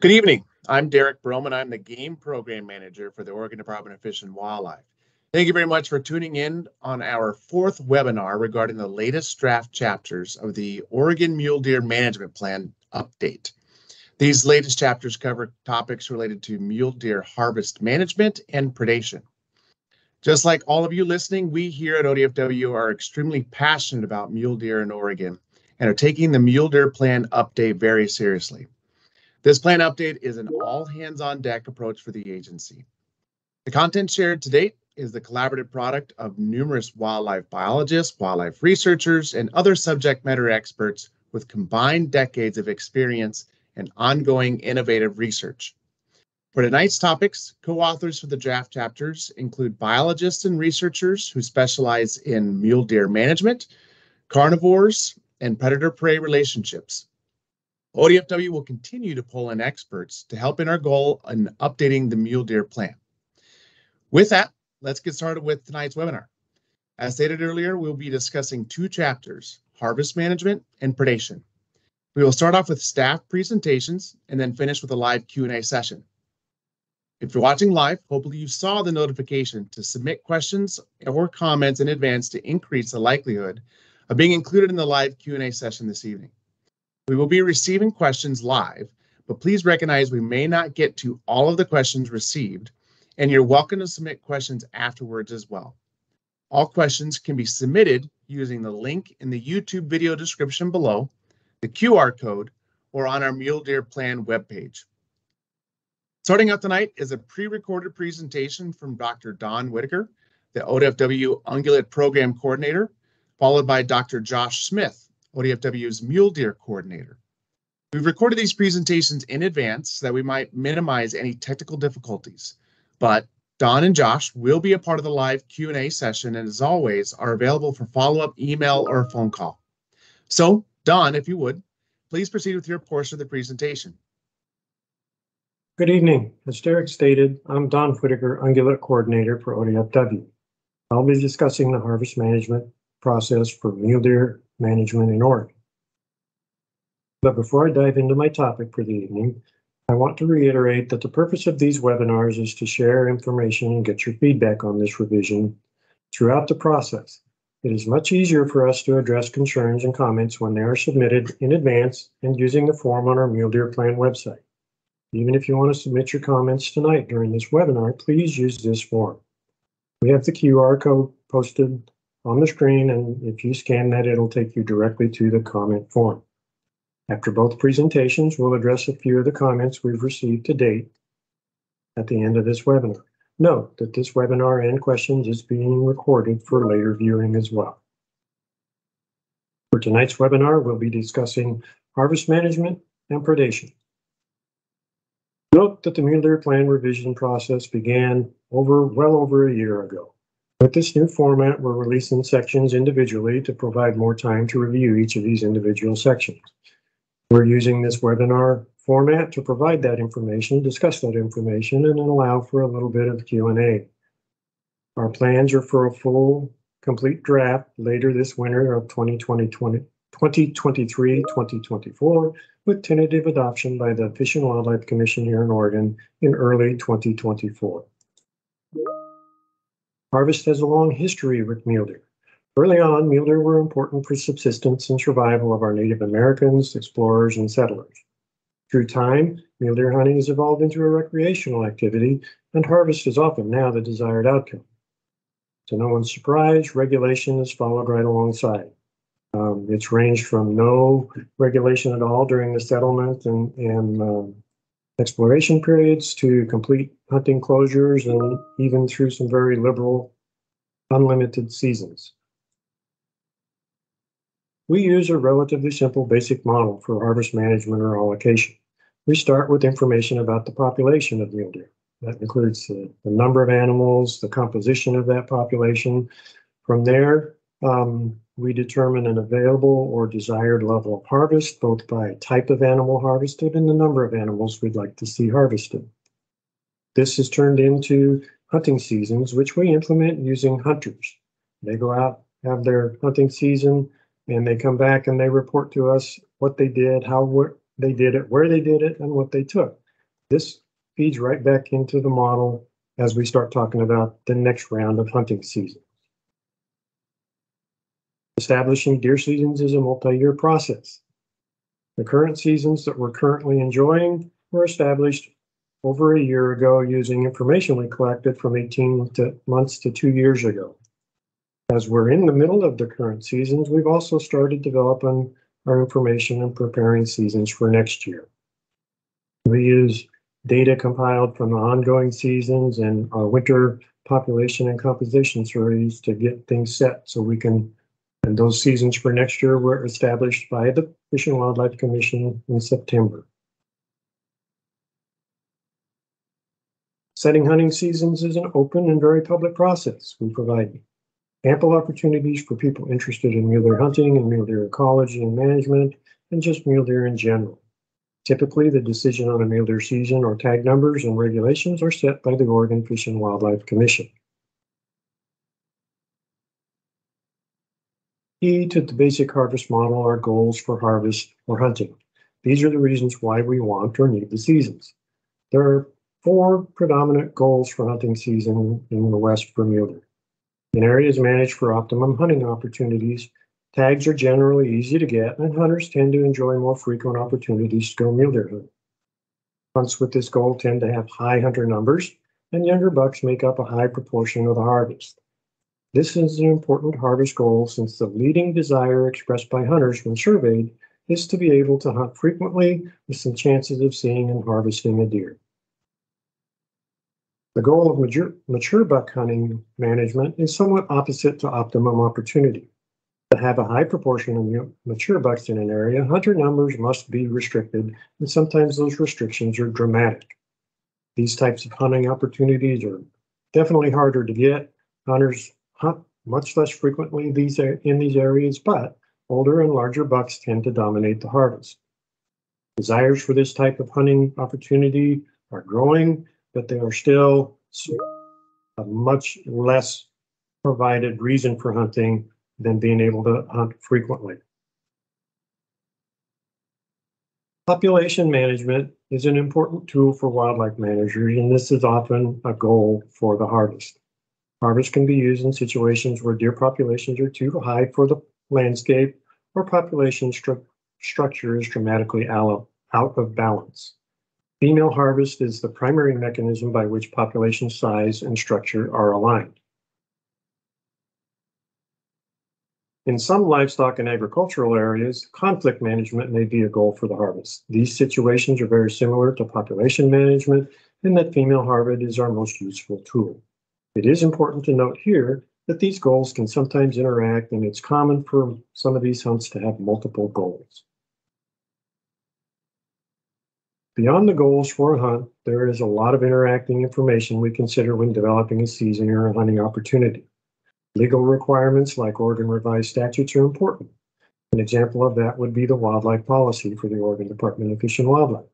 Good evening. I'm Derek Broman. I'm the Game Program Manager for the Oregon Department of Fish and Wildlife. Thank you very much for tuning in on our fourth webinar regarding the latest draft chapters of the Oregon Mule Deer Management Plan update. These latest chapters cover topics related to mule deer harvest management and predation. Just like all of you listening, we here at ODFW are extremely passionate about mule deer in Oregon and are taking the Mule Deer Plan update very seriously. This plan update is an all hands on deck approach for the agency. The content shared to date is the collaborative product of numerous wildlife biologists, wildlife researchers, and other subject matter experts with combined decades of experience and ongoing innovative research. For tonight's topics, co-authors for the draft chapters include biologists and researchers who specialize in mule deer management, carnivores, and predator-prey relationships. ODFW will continue to pull in experts to help in our goal in updating the mule deer plan. With that, let's get started with tonight's webinar. As stated earlier, we'll be discussing two chapters, harvest management and predation. We will start off with staff presentations and then finish with a live Q&A session. If you're watching live, hopefully you saw the notification to submit questions or comments in advance to increase the likelihood of being included in the live Q&A session this evening. We will be receiving questions live, but please recognize we may not get to all of the questions received, and you're welcome to submit questions afterwards as well. All questions can be submitted using the link in the YouTube video description below, the QR code, or on our Mule Deer Plan webpage. Starting out tonight is a pre-recorded presentation from Dr. Don Whittaker, the ODFW Ungulate Program Coordinator, followed by Dr. Josh Smith, ODFW's Mule Deer Coordinator. We've recorded these presentations in advance so that we might minimize any technical difficulties, but Don and Josh will be a part of the live Q&A session and as always are available for follow-up email or phone call. So Don, if you would, please proceed with your portion of the presentation. Good evening. As Derek stated, I'm Don Whittaker, Ungulate Coordinator for ODFW. I'll be discussing the harvest management process for mule deer management in Oregon. But before I dive into my topic for the evening, I want to reiterate that the purpose of these webinars is to share information and get your feedback on this revision throughout the process. It is much easier for us to address concerns and comments when they are submitted in advance and using the form on our Mule Deer Plan website. Even if you want to submit your comments tonight during this webinar, please use this form. We have the QR code posted on the screen, and if you scan that, it'll take you directly to the comment form. After both presentations, we'll address a few of the comments we've received to date at the end of this webinar. Note that this webinar and questions is being recorded for later viewing as well. For tonight's webinar, we'll be discussing harvest management and predation. Note that the Mule Deer Plan revision process began over well over a year ago. With this new format, we're releasing sections individually to provide more time to review each of these individual sections. We're using this webinar format to provide that information, discuss that information, and then allow for a little bit of Q&A. Our plans are for a full, complete draft later this winter of 2023-2024, with tentative adoption by the Fish and Wildlife Commission here in Oregon in early 2024. Harvest has a long history with mule deer. Early on, mule deer were important for subsistence and survival of our Native Americans, explorers, and settlers. Through time, mule deer hunting has evolved into a recreational activity, and harvest is often now the desired outcome. To no one's surprise, regulation has followed right alongside. Um, it's ranged from no regulation at all during the settlement and, and um, exploration periods to complete hunting closures and even through some very liberal unlimited seasons. We use a relatively simple basic model for harvest management or allocation. We start with information about the population of mule deer. That includes the, the number of animals, the composition of that population. From there, um, we determine an available or desired level of harvest, both by type of animal harvested and the number of animals we'd like to see harvested. This is turned into hunting seasons, which we implement using hunters. They go out, have their hunting season, and they come back and they report to us what they did, how they did it, where they did it, and what they took. This feeds right back into the model as we start talking about the next round of hunting season. Establishing deer seasons is a multi-year process. The current seasons that we're currently enjoying were established over a year ago using information we collected from 18 to, months to two years ago. As we're in the middle of the current seasons, we've also started developing our information and preparing seasons for next year. We use data compiled from the ongoing seasons and our winter population and composition surveys to get things set so we can and those seasons for next year were established by the Fish and Wildlife Commission in September. Setting hunting seasons is an open and very public process. We provide ample opportunities for people interested in mule deer hunting and mule deer ecology and management, and just mule deer in general. Typically, the decision on a mule deer season or tag numbers and regulations are set by the Oregon Fish and Wildlife Commission. Key to the basic harvest model are goals for harvest or hunting. These are the reasons why we want or need the seasons. There are four predominant goals for hunting season in the West Bermuda. In areas managed for optimum hunting opportunities, tags are generally easy to get and hunters tend to enjoy more frequent opportunities to go mule deer hunting. Hunts with this goal tend to have high hunter numbers and younger bucks make up a high proportion of the harvest. This is an important harvest goal since the leading desire expressed by hunters when surveyed is to be able to hunt frequently with some chances of seeing and harvesting a deer. The goal of mature, mature buck hunting management is somewhat opposite to optimum opportunity. To have a high proportion of mature bucks in an area, hunter numbers must be restricted, and sometimes those restrictions are dramatic. These types of hunting opportunities are definitely harder to get. Hunters hunt much less frequently these in these areas, but older and larger bucks tend to dominate the harvest. Desires for this type of hunting opportunity are growing, but they are still a much less provided reason for hunting than being able to hunt frequently. Population management is an important tool for wildlife managers, and this is often a goal for the harvest. Harvest can be used in situations where deer populations are too high for the landscape or population stru structure is dramatically out of balance. Female harvest is the primary mechanism by which population size and structure are aligned. In some livestock and agricultural areas, conflict management may be a goal for the harvest. These situations are very similar to population management in that female harvest is our most useful tool. It is important to note here that these goals can sometimes interact and it's common for some of these hunts to have multiple goals. Beyond the goals for a hunt, there is a lot of interacting information we consider when developing a season or a hunting opportunity. Legal requirements like Oregon revised statutes are important. An example of that would be the wildlife policy for the Oregon Department of Fish and Wildlife.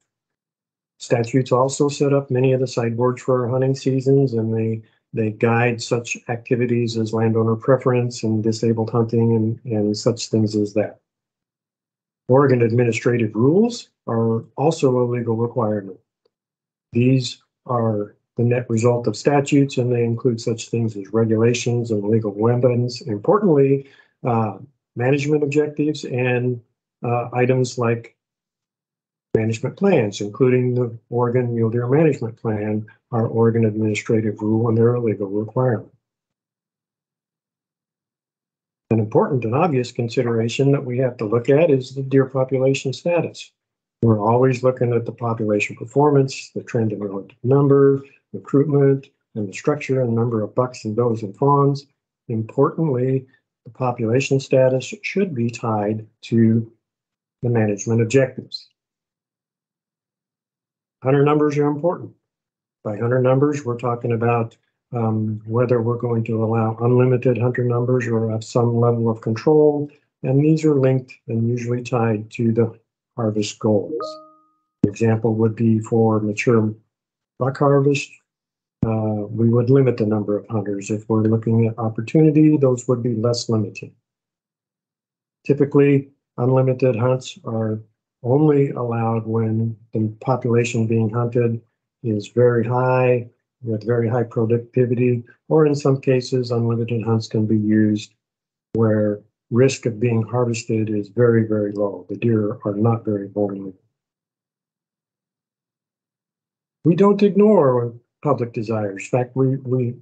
Statutes also set up many of the sideboards for our hunting seasons and they they guide such activities as landowner preference and disabled hunting and, and such things as that. Oregon administrative rules are also a legal requirement. These are the net result of statutes and they include such things as regulations and legal weapons. Importantly, uh, management objectives and uh, items like management plans, including the Oregon Mule Deer Management Plan, our Oregon administrative rule, and their legal requirement. An important and obvious consideration that we have to look at is the deer population status. We're always looking at the population performance, the trend in relative number, recruitment, and the structure and number of bucks and does and fawns. Importantly, the population status should be tied to the management objectives. Hunter numbers are important. By hunter numbers, we're talking about um, whether we're going to allow unlimited hunter numbers or have some level of control. And these are linked and usually tied to the harvest goals. An example would be for mature buck harvest, uh, we would limit the number of hunters. If we're looking at opportunity, those would be less limited. Typically, unlimited hunts are only allowed when the population being hunted is very high, with very high productivity, or in some cases, unlimited hunts can be used where risk of being harvested is very, very low. The deer are not very vulnerable. We don't ignore public desires. In fact, we, we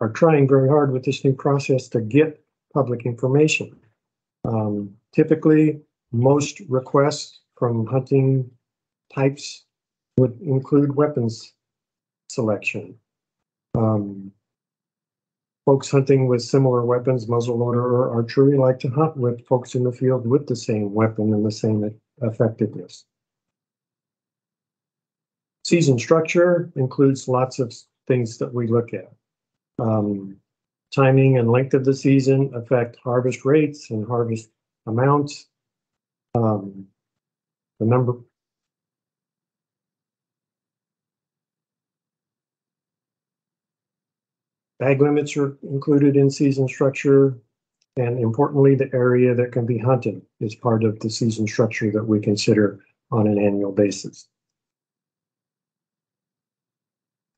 are trying very hard with this new process to get public information. Um, typically, most requests from hunting types would include weapons selection. Um, folks hunting with similar weapons, muzzleloader or archery, like to hunt with folks in the field with the same weapon and the same effectiveness. Season structure includes lots of things that we look at. Um, timing and length of the season affect harvest rates and harvest amounts. Um, the number Bag limits are included in season structure. And importantly, the area that can be hunted is part of the season structure that we consider on an annual basis.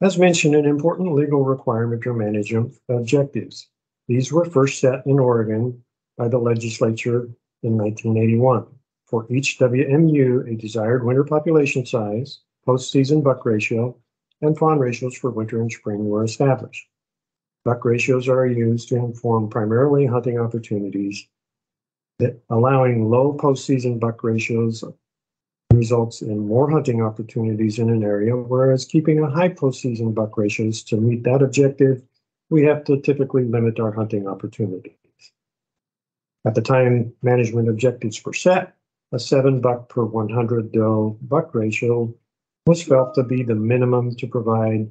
As mentioned, an important legal requirement are management objectives. These were first set in Oregon by the legislature in 1981. For each WMU, a desired winter population size, post-season buck ratio, and fawn ratios for winter and spring were established. Buck ratios are used to inform primarily hunting opportunities that allowing low postseason buck ratios results in more hunting opportunities in an area, whereas keeping a high postseason buck ratios to meet that objective, we have to typically limit our hunting opportunities. At the time management objectives were set, a seven buck per 100 doe buck ratio was felt to be the minimum to provide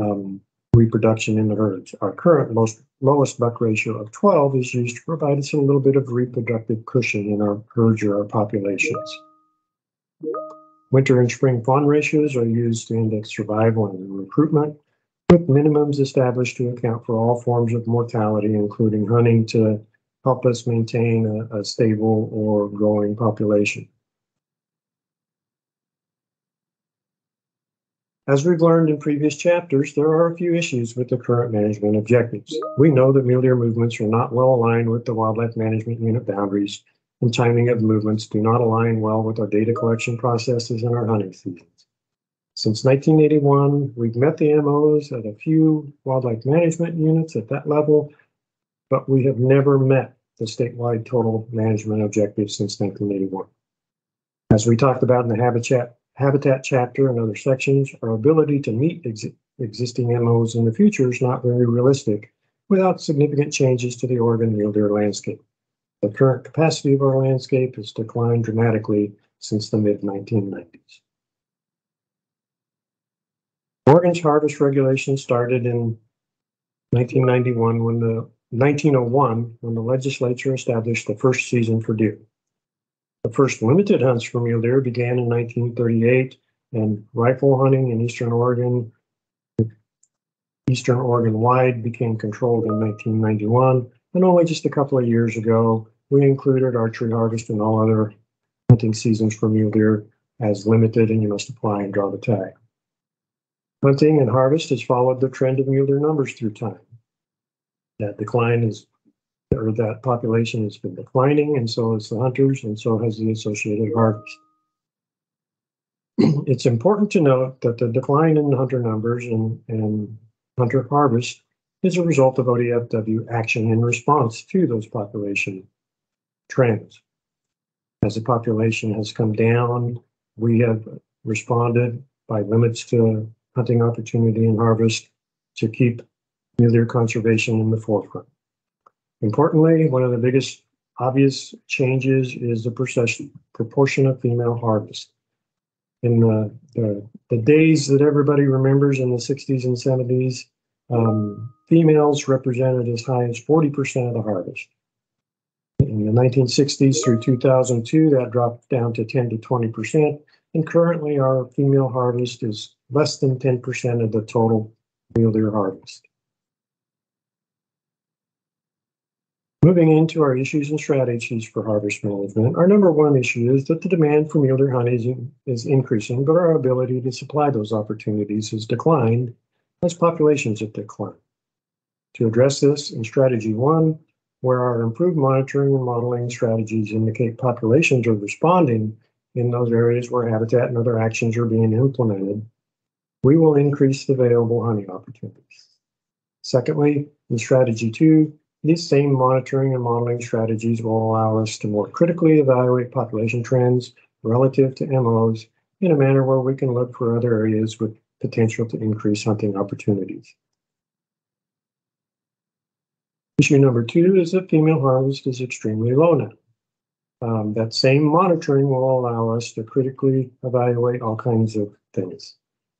um, reproduction in the herds. Our current most lowest buck ratio of 12 is used to provide us a little bit of reproductive cushion in our herds or our populations. Winter and spring fawn ratios are used to index survival and recruitment, with minimums established to account for all forms of mortality, including hunting to help us maintain a, a stable or growing population. As we've learned in previous chapters, there are a few issues with the current management objectives. We know that mule deer movements are not well aligned with the Wildlife Management Unit boundaries, and timing of movements do not align well with our data collection processes and our hunting seasons. Since 1981, we've met the MOs at a few wildlife management units at that level, but we have never met the statewide total management objectives since 1981. As we talked about in the habitat habitat chapter and other sections, our ability to meet ex existing MOs in the future is not very realistic without significant changes to the Oregon mule deer landscape. The current capacity of our landscape has declined dramatically since the mid 1990s. Oregon's harvest regulation started in 1991 when the 1901 when the legislature established the first season for deer. The first limited hunts for mule deer began in 1938, and rifle hunting in eastern Oregon, eastern Oregon wide, became controlled in 1991. And only just a couple of years ago, we included archery harvest and all other hunting seasons for mule deer as limited, and you must apply and draw the tag. Hunting and harvest has followed the trend of mule deer numbers through time. That decline is or that population has been declining, and so has the hunters, and so has the associated harvest. it's important to note that the decline in hunter numbers and, and hunter harvest is a result of ODFW action in response to those population trends. As the population has come down, we have responded by limits to hunting opportunity and harvest to keep deer conservation in the forefront. Importantly, one of the biggest obvious changes is the proportion of female harvest. In the, the, the, days that everybody remembers in the 60s and 70s, um, females represented as high as 40% of the harvest. In the 1960s through 2002, that dropped down to 10 to 20%. And currently, our female harvest is less than 10% of the total mule harvest. Moving into our issues and strategies for harvest management, our number one issue is that the demand for mule deer hunting is increasing, but our ability to supply those opportunities has declined as populations have declined. To address this in strategy one, where our improved monitoring and modeling strategies indicate populations are responding in those areas where habitat and other actions are being implemented, we will increase the available hunting opportunities. Secondly, in strategy two, these same monitoring and modeling strategies will allow us to more critically evaluate population trends relative to MOs in a manner where we can look for other areas with potential to increase hunting opportunities. Issue number two is that female harvest is extremely low now. Um, that same monitoring will allow us to critically evaluate all kinds of things.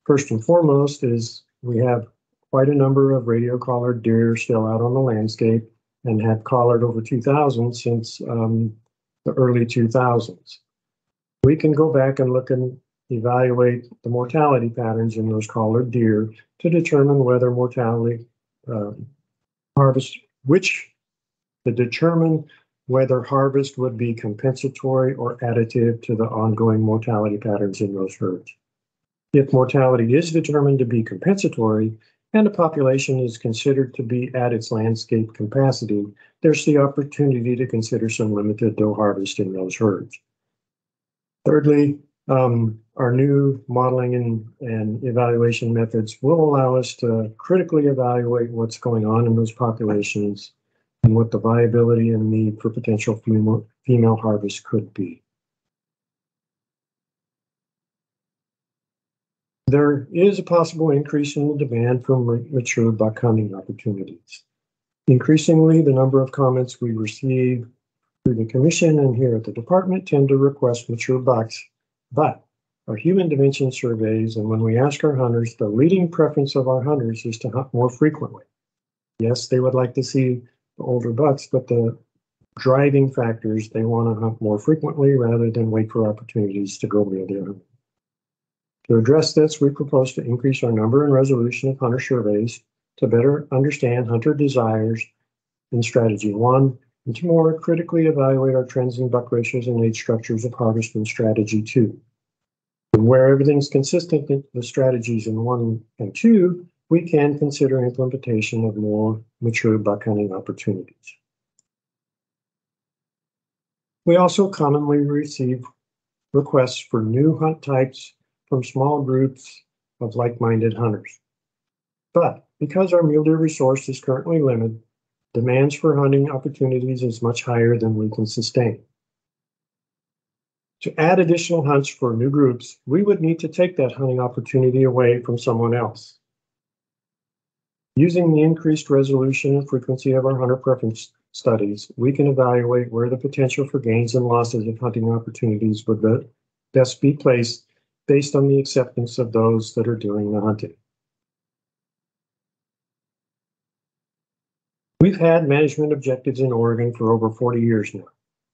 First and foremost is we have quite a number of radio collared deer still out on the landscape and have collared over 2,000 since um, the early 2000s. We can go back and look and evaluate the mortality patterns in those collared deer to determine whether mortality um, harvest which to determine whether harvest would be compensatory or additive to the ongoing mortality patterns in those herds. If mortality is determined to be compensatory and a population is considered to be at its landscape capacity, there's the opportunity to consider some limited doe harvest in those herds. Thirdly, um, our new modeling and, and evaluation methods will allow us to critically evaluate what's going on in those populations and what the viability and need for potential female, female harvest could be. There is a possible increase in the demand for mature buck hunting opportunities. Increasingly, the number of comments we receive through the commission and here at the department tend to request mature bucks but our human dimension surveys, and when we ask our hunters, the leading preference of our hunters is to hunt more frequently. Yes, they would like to see the older bucks, but the driving factors, they want to hunt more frequently rather than wait for opportunities to go mule deer To address this, we propose to increase our number and resolution of hunter surveys to better understand hunter desires in strategy one and to more critically evaluate our trends in buck ratios and age structures of harvest in strategy two. And where everything's consistent with strategies in one and two, we can consider implementation of more mature buck hunting opportunities. We also commonly receive requests for new hunt types from small groups of like-minded hunters. But because our mule deer resource is currently limited, demands for hunting opportunities is much higher than we can sustain. To add additional hunts for new groups, we would need to take that hunting opportunity away from someone else. Using the increased resolution and frequency of our hunter preference studies, we can evaluate where the potential for gains and losses of hunting opportunities would best be placed based on the acceptance of those that are doing the hunting. We've had management objectives in Oregon for over 40 years now,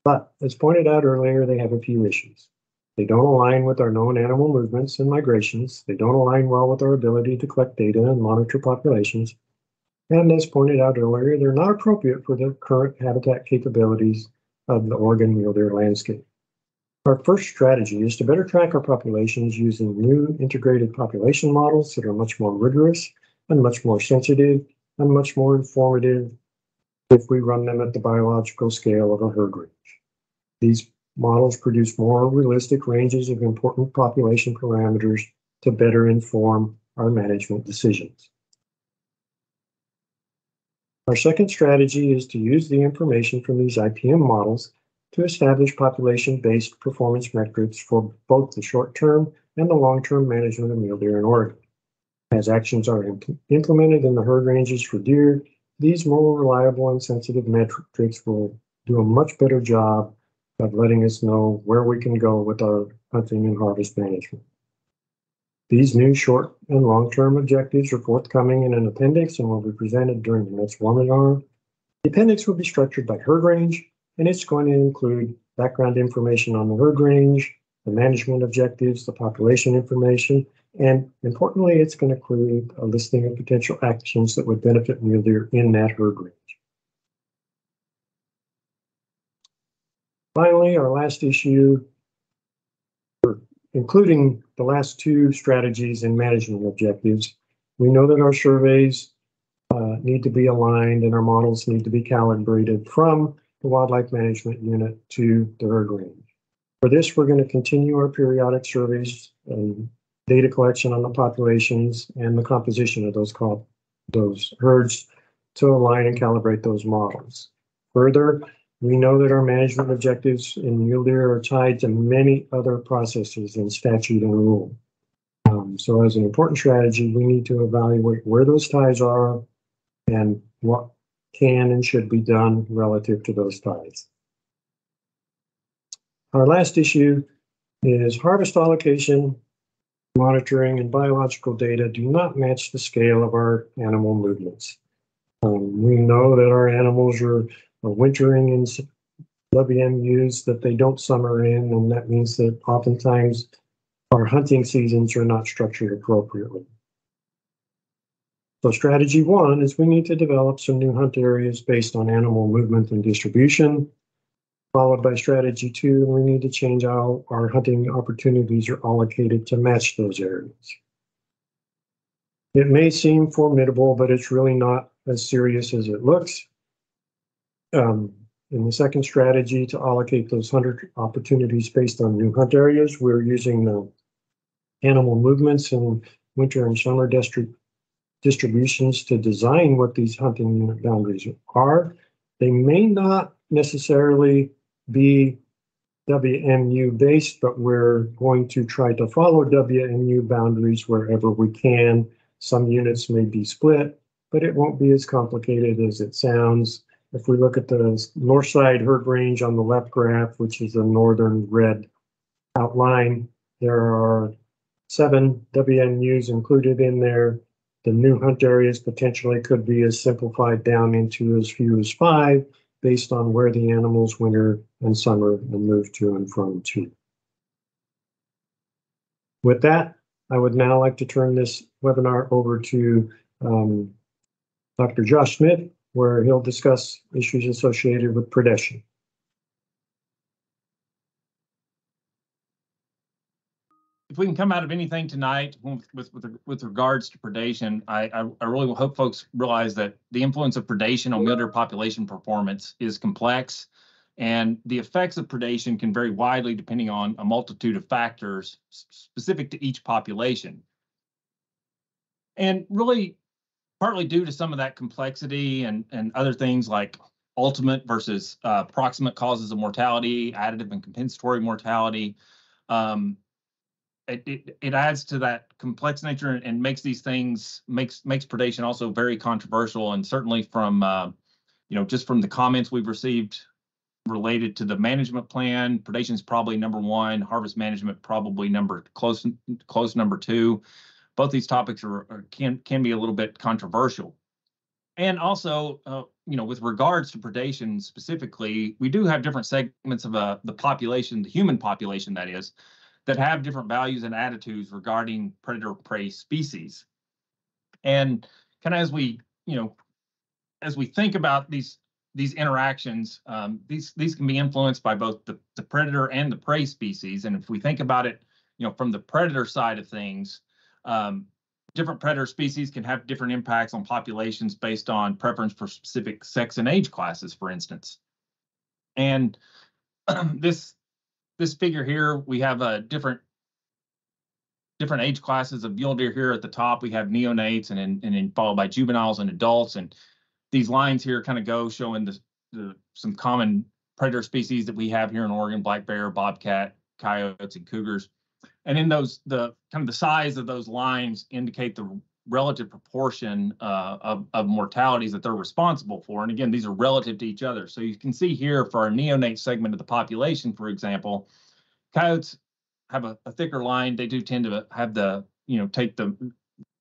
but as pointed out earlier, they have a few issues. They don't align with our known animal movements and migrations. They don't align well with our ability to collect data and monitor populations. And as pointed out earlier, they're not appropriate for the current habitat capabilities of the Oregon mule deer landscape. Our first strategy is to better track our populations using new integrated population models that are much more rigorous and much more sensitive and much more informative if we run them at the biological scale of a herd range. These models produce more realistic ranges of important population parameters to better inform our management decisions. Our second strategy is to use the information from these IPM models to establish population-based performance metrics for both the short-term and the long-term management of mule deer in Oregon. As actions are imp implemented in the herd ranges for deer, these more reliable and sensitive metrics will do a much better job of letting us know where we can go with our hunting and harvest management. These new short and long-term objectives are forthcoming in an appendix and will be presented during the next webinar. The appendix will be structured by herd range, and it's going to include background information on the herd range, the management objectives, the population information, and importantly, it's going to include a listing of potential actions that would benefit mule deer in that herd range. Finally, our last issue, including the last two strategies and management objectives, we know that our surveys uh, need to be aligned and our models need to be calibrated from the Wildlife Management Unit to the herd range. For this, we're going to continue our periodic surveys and data collection on the populations and the composition of those call, those herds to align and calibrate those models. Further, we know that our management objectives in mule deer are tied to many other processes in statute and rule. Um, so as an important strategy, we need to evaluate where those ties are and what can and should be done relative to those ties. Our last issue is harvest allocation, monitoring, and biological data do not match the scale of our animal movements. Um, we know that our animals are, are wintering in WMUs that they don't summer in, and that means that oftentimes our hunting seasons are not structured appropriately. So strategy one is we need to develop some new hunt areas based on animal movement and distribution. Followed by strategy two, we need to change how our hunting opportunities are allocated to match those areas. It may seem formidable, but it's really not as serious as it looks. Um, in the second strategy to allocate those 100 opportunities based on new hunt areas, we're using the animal movements and winter and summer district distributions to design what these hunting unit boundaries are. They may not necessarily be WMU based, but we're going to try to follow WMU boundaries wherever we can. Some units may be split, but it won't be as complicated as it sounds. If we look at the north side herd range on the left graph, which is a northern red outline, there are seven WMUs included in there. The new hunt areas potentially could be as simplified down into as few as five based on where the animals winter and summer and move to and from to. With that, I would now like to turn this webinar over to um, Dr. Josh Smith, where he'll discuss issues associated with predation. We can come out of anything tonight with with with, with regards to predation, I, I, I really hope folks realize that the influence of predation on mule population performance is complex, and the effects of predation can vary widely depending on a multitude of factors specific to each population. And really, partly due to some of that complexity and and other things like ultimate versus uh, proximate causes of mortality, additive and compensatory mortality. Um, it, it, it adds to that complex nature and, makes these things makes makes predation also very controversial and certainly from uh, you know just from the comments we've received related to the management plan predation is probably number one harvest management probably number close close number two. Both these topics are, are can can be a little bit controversial. And also uh, you know with regards to predation specifically we do have different segments of uh, the population the human population that is that have different values and attitudes regarding predator prey species. And kind of as we, you know, as we think about these these interactions, um, these these can be influenced by both the, the predator and the prey species. And if we think about it, you know, from the predator side of things, um, different predator species can have different impacts on populations based on preference for specific sex and age classes, for instance. And this this figure here, we have a different different age classes of mule deer here at the top. We have neonates and then and followed by juveniles and adults. And these lines here kind of go showing the, the some common predator species that we have here in Oregon: black bear, bobcat, coyotes, and cougars. And in those, the kind of the size of those lines indicate the relative proportion uh, of, of mortalities that they're responsible for. And again, these are relative to each other. So you can see here for our neonate segment of the population, for example, coyotes have a, a thicker line. They do tend to have the, you know, take the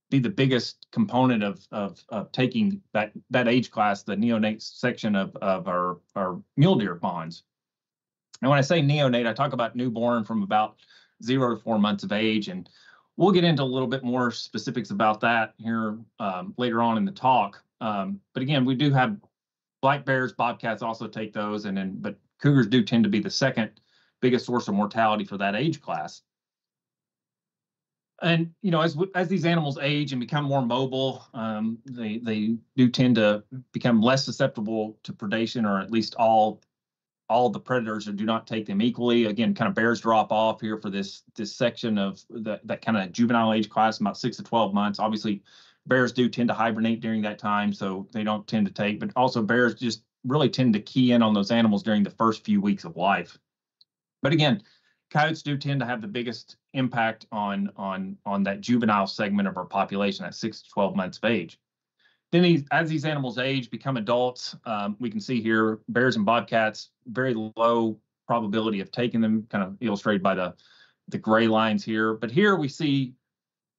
be the biggest component of, of, of taking that that age class, the neonate section of, of our, our mule deer ponds. And when I say neonate, I talk about newborn from about zero to four months of age. And We'll get into a little bit more specifics about that here um, later on in the talk. Um, but again, we do have black bears, bobcats also take those, and then but cougars do tend to be the second biggest source of mortality for that age class. And you know, as as these animals age and become more mobile, um, they they do tend to become less susceptible to predation, or at least all all the predators do not take them equally. Again, kind of bears drop off here for this this section of that that kind of juvenile age class, about six to twelve months. Obviously, bears do tend to hibernate during that time, so they don't tend to take. But also, bears just really tend to key in on those animals during the first few weeks of life. But again, coyotes do tend to have the biggest impact on on on that juvenile segment of our population at six to 12 months of age. Then these, as these animals age, become adults, um, we can see here bears and bobcats, very low probability of taking them, kind of illustrated by the the gray lines here. But here we see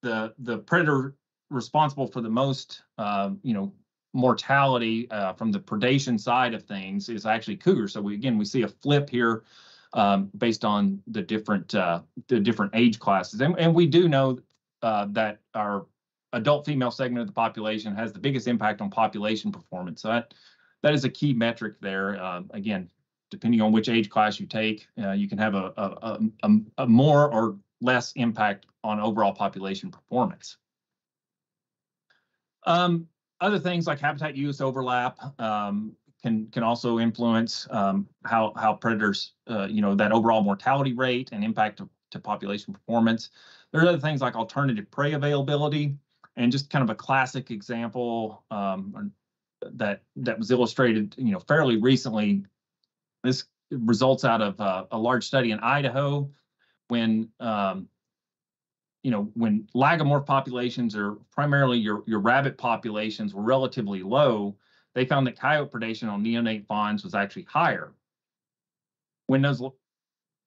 the the predator responsible for the most, uh, you know, mortality uh, from the predation side of things is actually cougar. So we again we see a flip here um, based on the different uh, the different age classes. And, and we do know uh, that our adult female segment of the population has the biggest impact on population performance. So that that is a key metric there. Uh, again, depending on which age class you take, uh, you can have a, a, a, a more or less impact on overall population performance. Um, other things like habitat use overlap, um, can can also influence um, how how predators, uh, you know, that overall mortality rate and impact to, to population performance. There are other things like alternative prey availability, and just kind of a classic example um, that that was illustrated, you know, fairly recently. This results out of uh, a large study in Idaho when um, you know, when lagomorph populations or primarily your, your rabbit populations were relatively low, they found that coyote predation on neonate fawns was actually higher. When those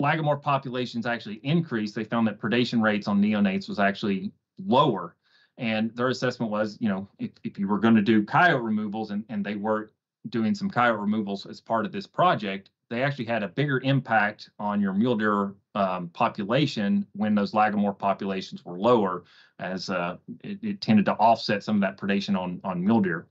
lagomorph populations actually increased, they found that predation rates on neonates was actually lower. And their assessment was, you know, if, if you were going to do coyote removals and, and they were doing some coyote removals as part of this project, they actually had a bigger impact on your mule deer um, population when those lagomorph populations were lower, as uh, it, it, tended to offset some of that predation on on mule deer.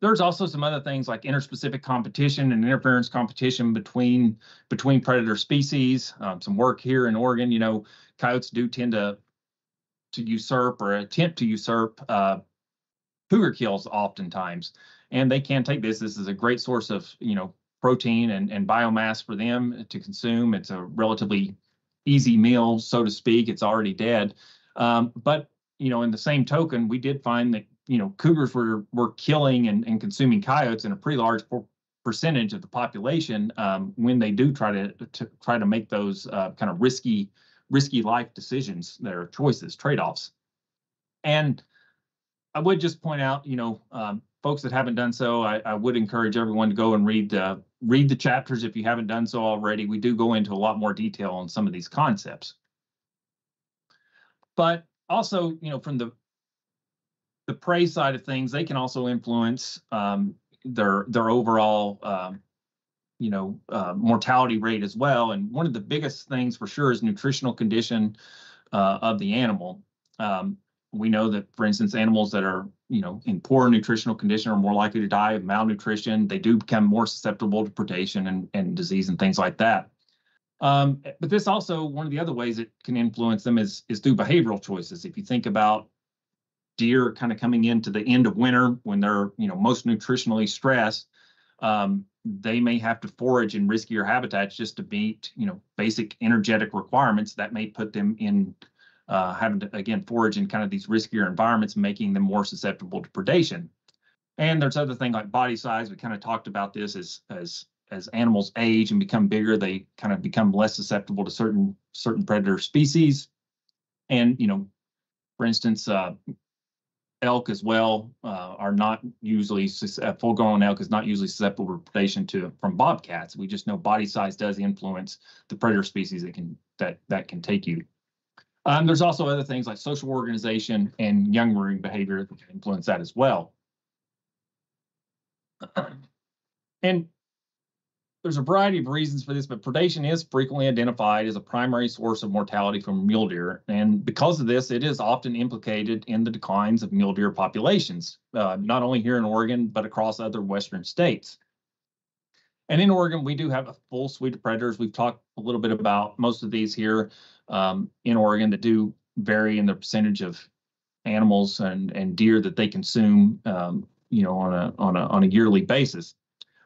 There's also some other things like interspecific competition and interference competition between between predator species. Um, some work here in Oregon, you know, coyotes do tend to to usurp or attempt to usurp uh, cougar kills oftentimes, and they can take this. This is a great source of you know protein and, and biomass for them to consume. It's a relatively easy meal, so to speak. It's already dead, um, but you know, in the same token, we did find that you know cougars were were killing and, and consuming coyotes in a pretty large percentage of the population um, when they do try to, to try to make those uh, kind of risky risky life decisions, their choices, trade offs, and I would just point out, you know, um, folks that haven't done so, I, I, would encourage everyone to go and read uh, read the chapters if you haven't done so already. We do go into a lot more detail on some of these concepts. But also, you know, from the the prey side of things, they can also influence um, their their overall, um, you know, uh, mortality rate as well. And one of the biggest things for sure is nutritional condition uh, of the animal. Um, we know that, for instance, animals that are, you know, in poor nutritional condition are more likely to die of malnutrition. They do become more susceptible to predation and, and disease and things like that. Um, but this also, one of the other ways it can influence them is, is through behavioral choices. If you think about deer kind of coming into the end of winter when they're, you know, most nutritionally stressed, um, they may have to forage in riskier habitats just to meet, you know, basic energetic requirements that may put them in uh, having to, again, forage in kind of these riskier environments, making them more susceptible to predation. And there's other things like body size. We kind of talked about this as, as as animals age and become bigger, they kind of become less susceptible to certain certain predator species. And you know, for instance, uh, elk as well uh, are not usually uh, full-grown elk is not usually susceptible to predation to from bobcats. We just know body size does influence the predator species that can that that can take you. Um, there's also other things like social organization and young rearing behavior that can influence that as well. And there's a variety of reasons for this, but predation is frequently identified as a primary source of mortality from mule deer. And because of this, it is often implicated in the declines of mule deer populations, uh, not only here in Oregon, but across other Western states. And in Oregon, we do have a full suite of predators. We've talked a little bit about most of these here um, in Oregon that do vary in the percentage of animals and, and deer that they consume, um, you know, on a, on a, on a yearly basis.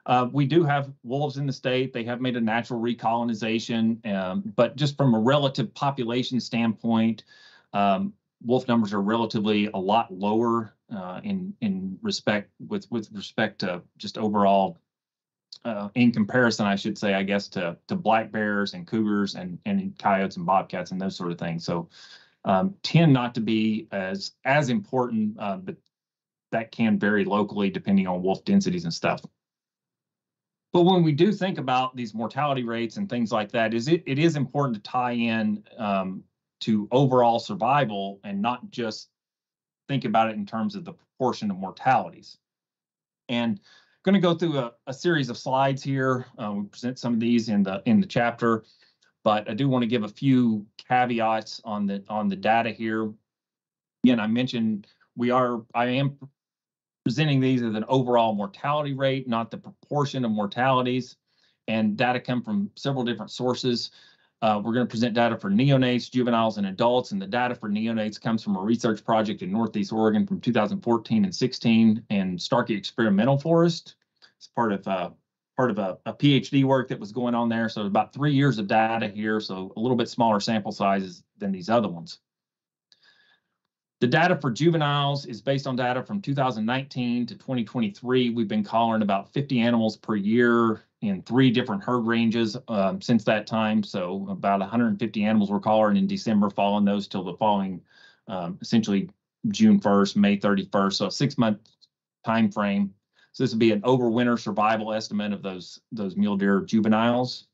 Uh, we do have wolves in the state. They have made a natural recolonization, um, but just from a relative population standpoint, um, wolf numbers are relatively a lot lower uh, in in respect with with respect to just overall. Uh, in comparison, I should say, I guess to to black bears and cougars and and coyotes and bobcats and those sort of things. So um, tend not to be as as important, uh, but that can vary locally depending on wolf densities and stuff. But when we do think about these mortality rates and things like that, is it, it is important to tie in um, to overall survival and not just think about it in terms of the proportion of mortalities. And I'm going to go through a, a, series of slides here. Uh, we present some of these in the in the chapter, but I do want to give a few caveats on the on the data here. Again, I mentioned we are I am presenting these as an overall mortality rate, not the proportion of mortalities. And data come from several different sources. Uh, we're going to present data for neonates, juveniles, and adults. And the data for neonates comes from a research project in Northeast Oregon from 2014 and 16 and Starkey Experimental Forest. It's part of uh, part of a, a, PhD work that was going on there. So about three years of data here, so a little bit smaller sample sizes than these other ones. The data for juveniles is based on data from 2019 to 2023. We've been collaring about 50 animals per year in three different herd ranges um, since that time. So about 150 animals were collared in December, following those till the following, um, essentially June 1st, May 31st. So a six month time frame. So this would be an overwinter survival estimate of those those mule deer juveniles.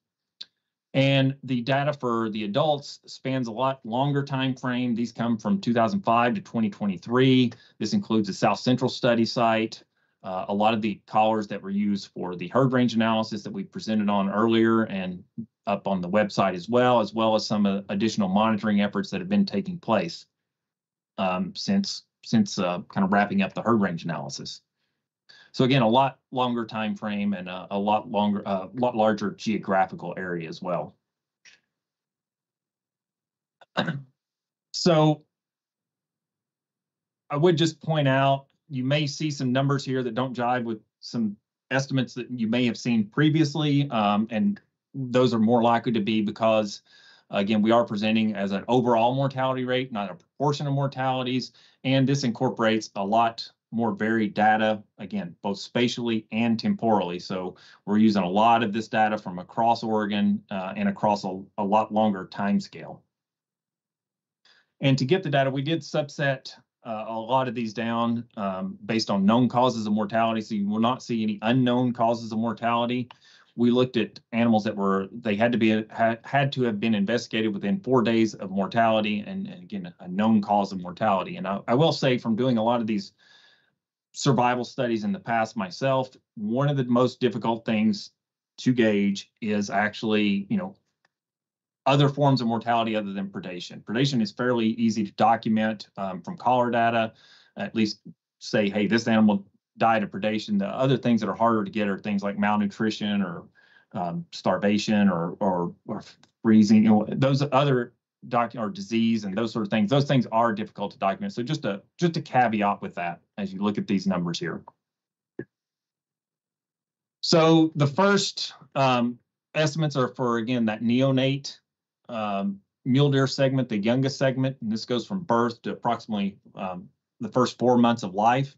And the data for the adults spans a lot longer time frame. These come from 2005 to 2023. This includes the South Central study site, uh, a lot of the collars that were used for the herd range analysis that we presented on earlier and up on the website as well, as well as some uh, additional monitoring efforts that have been taking place um, since since uh, kind of wrapping up the herd range analysis. So again, a lot longer time frame and a, a lot longer, a uh, lot larger geographical area as well. so I would just point out, you may see some numbers here that don't jive with some estimates that you may have seen previously, um, and those are more likely to be because, again, we are presenting as an overall mortality rate, not a proportion of mortalities, and this incorporates a lot more varied data, again, both spatially and temporally. So we're using a lot of this data from across Oregon uh, and across a, a lot longer time scale. And to get the data, we did subset uh, a lot of these down um, based on known causes of mortality. So you will not see any unknown causes of mortality. We looked at animals that were, they had to be, had, had to have been investigated within four days of mortality and, and again, a known cause of mortality. And I, I will say from doing a lot of these survival studies in the past myself, one of the most difficult things to gauge is actually, you know, other forms of mortality other than predation. Predation is fairly easy to document um, from collar data, at least say, hey, this animal died of predation. The other things that are harder to get are things like malnutrition or um, starvation or, or, or freezing. You know, those other document or disease and those sort of things. Those things are difficult to document. So just a just a caveat with that as you look at these numbers here. So the first um, estimates are for again that neonate um, mule deer segment, the youngest segment, and this goes from birth to approximately um, the first four months of life.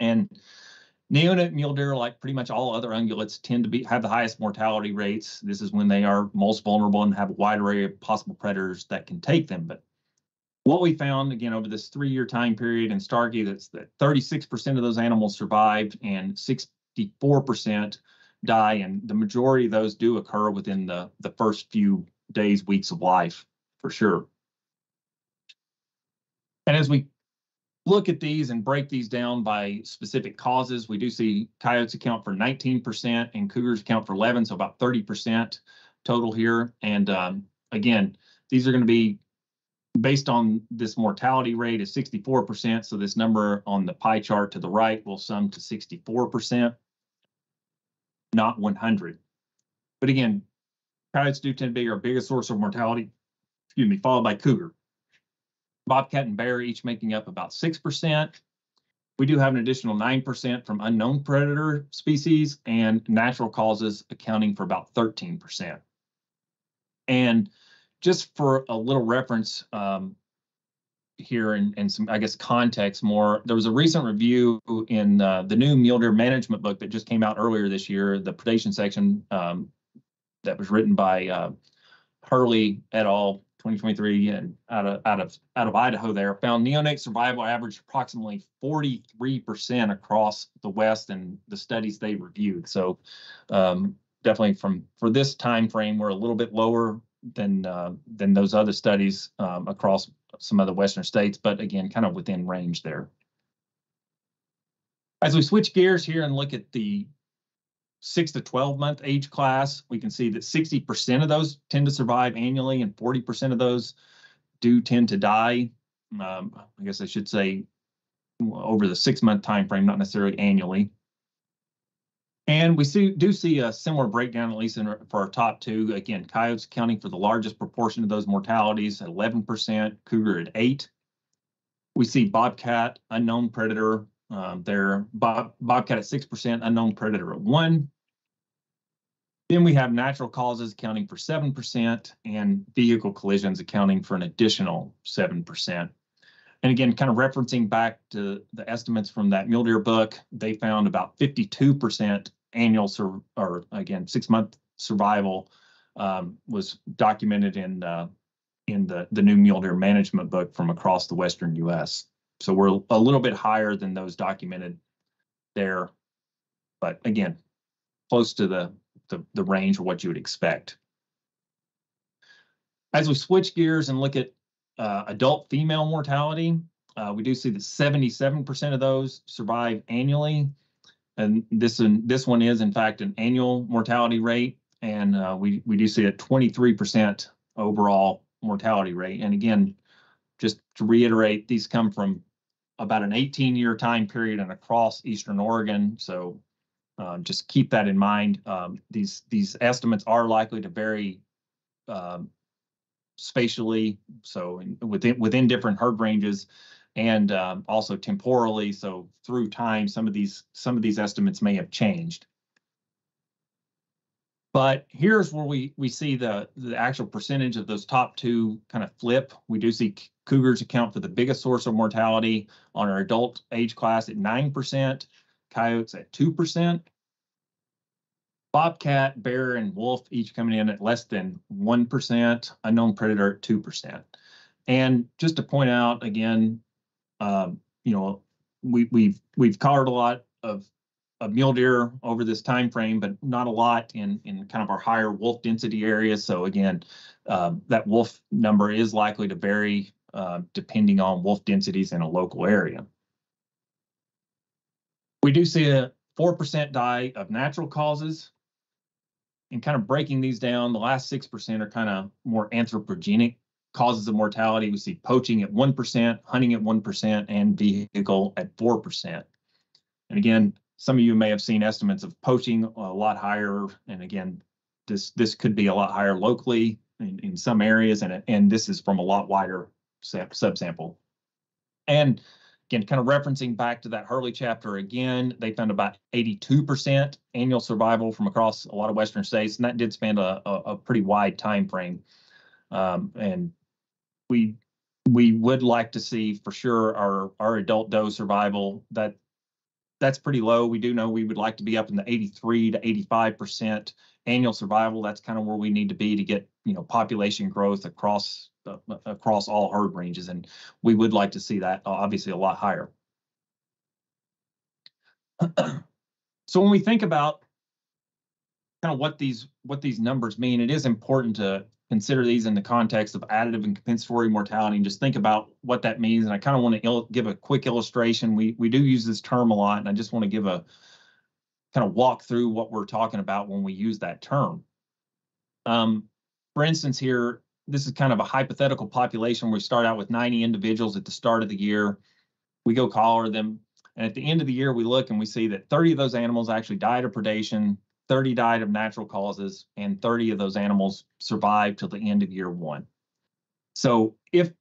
And Neonate mule deer, like pretty much all other ungulates, tend to be have the highest mortality rates. This is when they are most vulnerable and have a wide array of possible predators that can take them. But what we found again over this three-year time period in Starkey, that's that 36% of those animals survived and 64% die, and the majority of those do occur within the the first few days, weeks of life, for sure. And as we look at these and break these down by specific causes, we do see coyotes account for nineteen percent and cougars account for eleven, so about thirty percent total here. And um, again, these are going to be based on this mortality rate is sixty-four percent. So this number on the pie chart to the right will sum to sixty-four percent, not one hundred. But again, coyotes do tend to be our biggest source of mortality, excuse me, followed by cougar. Bobcat and bear each making up about six percent. We do have an additional nine percent from unknown predator species and natural causes accounting for about thirteen percent. And just for a little reference um, here and, and some, I guess, context more, there was a recent review in uh, the new mule deer management book that just came out earlier this year, the predation section um, that was written by uh, Hurley et al. 2023 and out of out of out of Idaho there found neonate survival averaged approximately 43% across the West and the studies they reviewed. So um, definitely from for this time frame, we're a little bit lower than uh, than those other studies um, across some other Western states, but again, kind of within range there. As we switch gears here and look at the six to 12 month age class, we can see that 60% of those tend to survive annually and 40% of those do tend to die. Um, I guess I should say over the six month time frame, not necessarily annually. And we see, do see a similar breakdown, at least in, for our top two. Again, coyotes accounting for the largest proportion of those mortalities 11%, cougar at 8 We see bobcat, unknown predator, um, there, bob, bobcat at 6%, unknown predator at 1 Then we have natural causes accounting for 7% and vehicle collisions accounting for an additional 7%. And again, kind of referencing back to the estimates from that mule deer book, they found about 52% annual sur- or again, six month survival um, was documented in uh, in the the new mule deer management book from across the western U.S. So we're a little bit higher than those documented there, but again, close to the the, the range of what you would expect. As we switch gears and look at uh, adult female mortality, uh, we do see that 77% of those survive annually. And this this one is in fact an annual mortality rate. And uh, we, we do see a 23% overall mortality rate. And again, just to reiterate, these come from about an 18 year time period and across Eastern Oregon. So uh, just keep that in mind. Um, these, these estimates are likely to vary um, spatially, so in, within within different herd ranges, and um, also temporally. So through time, some of these some of these estimates may have changed. But here's where we we see the the actual percentage of those top two kind of flip. We do see cougars account for the biggest source of mortality on our adult age class at nine percent, coyotes at two percent, Bobcat, bear, and wolf each coming in at less than 1%, unknown predator at 2%. And just to point out again, um, you know, we, we've we've covered a lot of, of mule deer over this time frame, but not a lot in in kind of our higher wolf density areas. So again, um, that wolf number is likely to vary uh, depending on wolf densities in a local area. We do see a 4% die of natural causes, and kind of breaking these down, the last 6% are kind of more anthropogenic causes of mortality. We see poaching at 1%, hunting at 1%, and vehicle at 4%. And again, some of you may have seen estimates of poaching a lot higher. And again, this this could be a lot higher locally in, in some areas, and, and this is from a lot wider subsample. And Again, kind of referencing back to that Hurley chapter again, they found about 82% annual survival from across a lot of Western states, and that did span a, a, a pretty wide time frame. Um, and we we would like to see for sure our our adult doe survival that that's pretty low. We do know we would like to be up in the 83 to 85 percent annual survival. That's kind of where we need to be to get you know population growth across uh, across all herd ranges, and we would like to see that uh, obviously a lot higher. so when we think about kind of what these what these numbers mean, it is important to consider these in the context of additive and compensatory mortality and just think about what that means. And I kind of want to give a quick illustration. We we do use this term a lot, and I just want to give a kind of walk through what we're talking about when we use that term. Um, for instance, here, this is kind of a hypothetical population. We start out with 90 individuals at the start of the year. We go collar them. And at the end of the year, we look and we see that 30 of those animals actually died of predation, 30 died of natural causes, and 30 of those animals survived till the end of year one. So if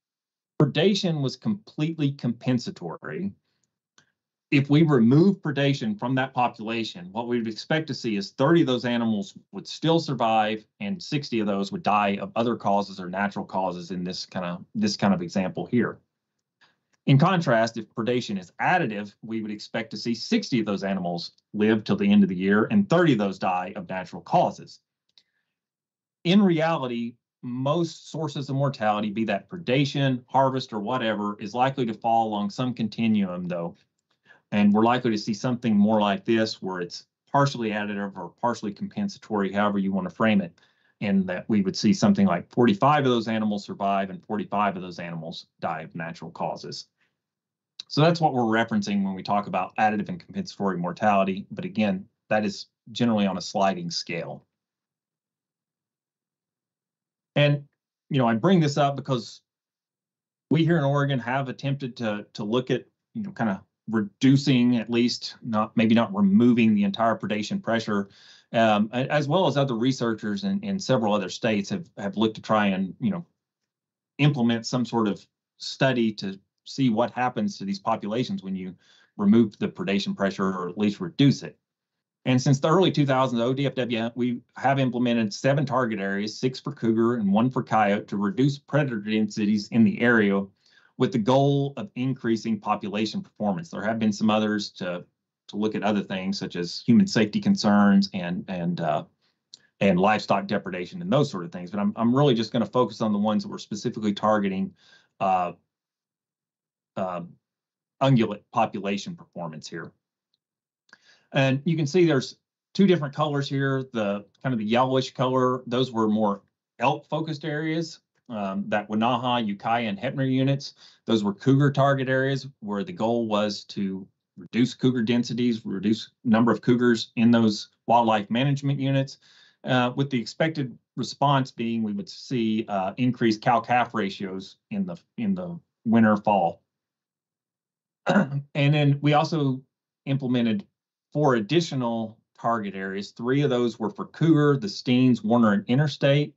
predation was completely compensatory, if we remove predation from that population, what we would expect to see is 30 of those animals would still survive and 60 of those would die of other causes or natural causes in this kind of this kind of example here. In contrast, if predation is additive, we would expect to see 60 of those animals live till the end of the year and 30 of those die of natural causes. In reality, most sources of mortality, be that predation, harvest, or whatever, is likely to fall along some continuum, though. And we're likely to see something more like this, where it's partially additive or partially compensatory, however you want to frame it and that we would see something like 45 of those animals survive and 45 of those animals die of natural causes. So that's what we're referencing when we talk about additive and compensatory mortality. But again, that is generally on a sliding scale. And, you know, I bring this up because we here in Oregon have attempted to, to look at, you know, kind of reducing at least not maybe not removing the entire predation pressure um, as well as other researchers in, in several other states have have looked to try and you know implement some sort of study to see what happens to these populations when you remove the predation pressure or at least reduce it. And since the early 2000s, ODFW, we have implemented seven target areas, six for cougar and one for coyote to reduce predator densities in the area with the goal of increasing population performance. There have been some others to, to look at other things such as human safety concerns and, and, uh, and livestock depredation and those sort of things. But I'm, I'm really just going to focus on the ones that we're specifically targeting uh, uh, ungulate population performance here. And you can see there's two different colors here. The kind of the yellowish color, those were more elk focused areas. Um, that Wenaha, Ukiah, and Heppner units, those were cougar target areas where the goal was to reduce cougar densities, reduce number of cougars in those wildlife management units, uh, with the expected response being we would see uh, increased cow-calf ratios in the in the winter fall and then we also implemented four additional target areas. Three of those were for cougar, the Steens, Warner, and Interstate,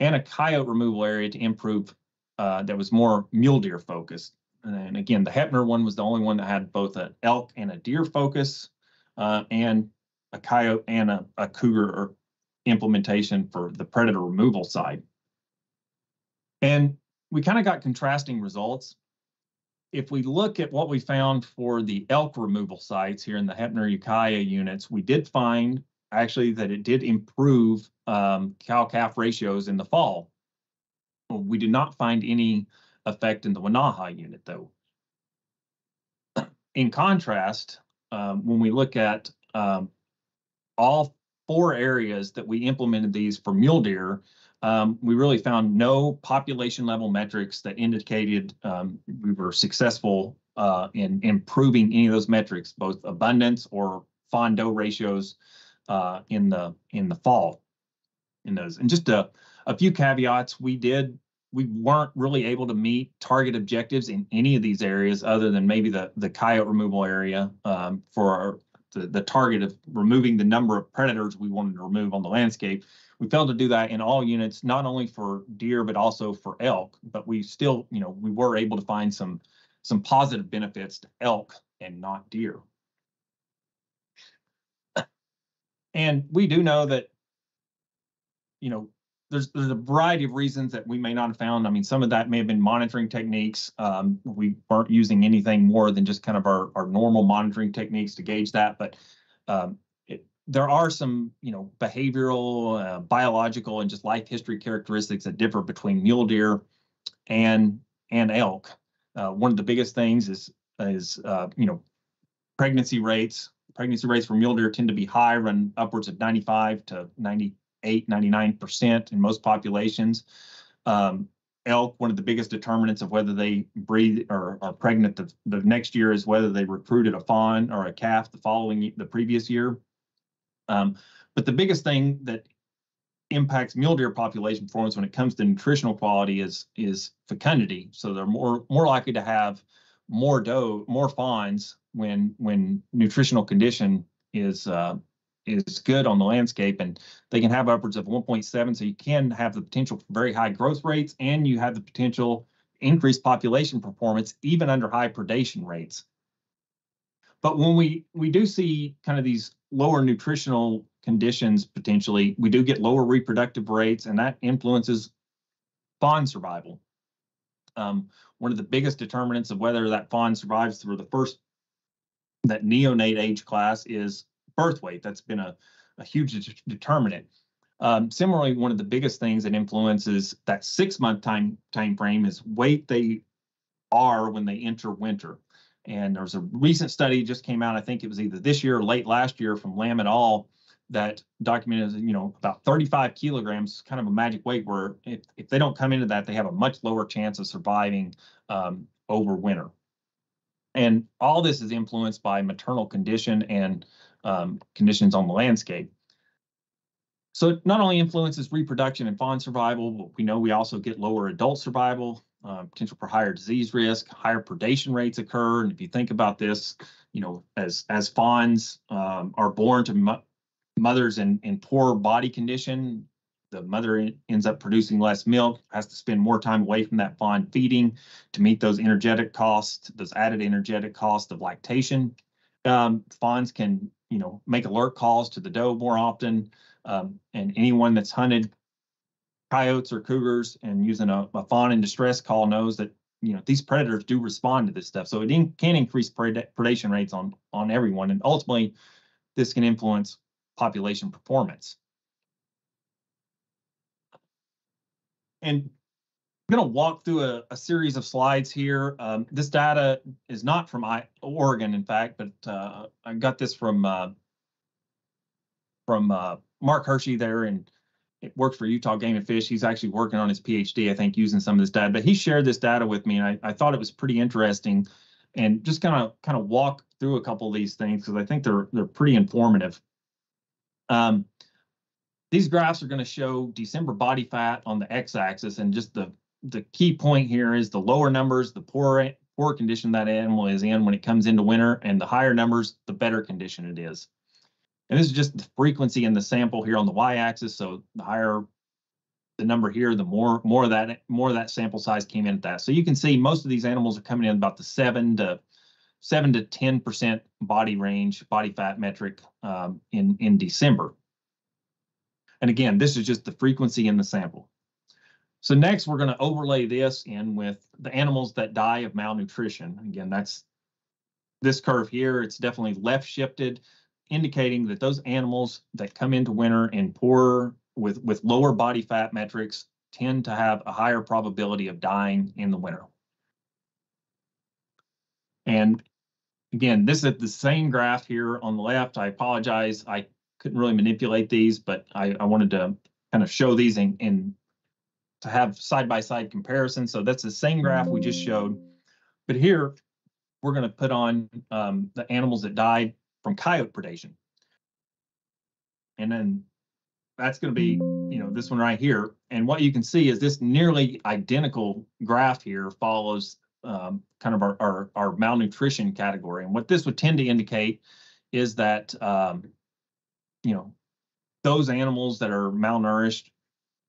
and a coyote removal area to improve uh, that was more mule deer focused. And again, the Heppner one was the only one that had both an elk and a deer focus, uh, and a coyote and a, a cougar implementation for the predator removal side. And we kind of got contrasting results if we look at what we found for the elk removal sites here in the Heppner Ukiah units, we did find actually that it did improve um, cow-calf ratios in the fall. We did not find any effect in the Wenaha unit though. In contrast, um, when we look at um, all four areas that we implemented these for mule deer, um, we really found no population level metrics that indicated um, we were successful uh, in improving any of those metrics, both abundance or fawn-doe ratios uh, in the in the fall in those. And just a, a few caveats, we did we weren't really able to meet target objectives in any of these areas other than maybe the the coyote removal area um, for our, the, the target of removing the number of predators we wanted to remove on the landscape we failed to do that in all units, not only for deer, but also for elk. But we still, you know, we were able to find some some positive benefits to elk and not deer. And we do know that, you know, there's there's a variety of reasons that we may not have found. I mean, some of that may have been monitoring techniques. Um, we weren't using anything more than just kind of our, our normal monitoring techniques to gauge that. But um, there are some, you know, behavioral, uh, biological, and just life history characteristics that differ between mule deer and and elk. Uh, one of the biggest things is is uh, you know pregnancy rates. Pregnancy rates for mule deer tend to be high, run upwards of 95 to 90 98, 99% in most populations. Um, elk, one of the biggest determinants of whether they breed or are pregnant the, the next year is whether they recruited a fawn or a calf the following, the previous year. Um, but the biggest thing that impacts mule deer population performance when it comes to nutritional quality is is fecundity. So they're more more likely to have more doe, more fawns when when nutritional condition is uh, is good on the landscape, and they can have upwards of 1.7. So you can have the potential for very high growth rates, and you have the potential increased population performance even under high predation rates. But when we we do see kind of these lower nutritional conditions potentially, we do get lower reproductive rates, and that influences fawn survival. Um, one of the biggest determinants of whether that fawn survives through the first that neonate age class is birth weight. That's been a, a huge de determinant. Um, similarly, one of the biggest things that influences that six month time time frame is weight they are when they enter winter. And there's a recent study just came out, I think it was either this year or late last year from Lamb et al. that documented, you know, about 35 kilograms, kind of a magic weight where if, if they don't come into that, they have a much lower chance of surviving um, over winter. And all this is influenced by maternal condition and um, conditions on the landscape. So it not only influences reproduction and fawn survival, but we know we also get lower adult survival, uh, potential for higher disease risk, higher predation rates occur. And if you think about this, you know, as as fawns um, are born to mo mothers in, in poor body condition, the mother ends up producing less milk, has to spend more time away from that fawn feeding to meet those energetic costs, those added energetic costs of lactation. Um, fawns can, you know, make alert calls to the doe more often. Um, and anyone that's hunted coyotes or cougars and using a, a fawn in distress call knows that you know these predators do respond to this stuff so it in, can increase pred predation rates on on everyone and ultimately this can influence population performance and I'm going to walk through a, a, series of slides here. Um, this data is not from I, Oregon, in fact, but uh, I got this from uh, from uh, Mark Hershey there and it works for Utah Game and Fish. He's actually working on his PhD, I think, using some of this data. But he shared this data with me, and I, I thought it was pretty interesting. And just kind of kind of walk through a couple of these things because I think they're they're pretty informative. Um, these graphs are going to show December body fat on the x-axis, and just the the key point here is the lower numbers, the poor poor condition that animal is in when it comes into winter, and the higher numbers, the better condition it is. And this is just the frequency in the sample here on the y-axis. So the higher the number here, the more more of that more of that sample size came in at that. So you can see most of these animals are coming in about the seven to seven to ten percent body range, body fat metric um, in in December. And again, this is just the frequency in the sample. So next, we're going to overlay this in with the animals that die of malnutrition. Again, that's this curve here. It's definitely left shifted indicating that those animals that come into winter in poor with with lower body fat metrics tend to have a higher probability of dying in the winter. And again, this is the same graph here on the left. I apologize. I couldn't really manipulate these, but I, I wanted to kind of show these in, in to have side-by-side -side comparison. So that's the same graph we just showed. But here, we're going to put on um, the animals that died from coyote predation. And then that's going to be, you know, this one right here. And what you can see is this nearly identical graph here follows um, kind of our, our, our, malnutrition category. And what this would tend to indicate is that, um, you know, those animals that are malnourished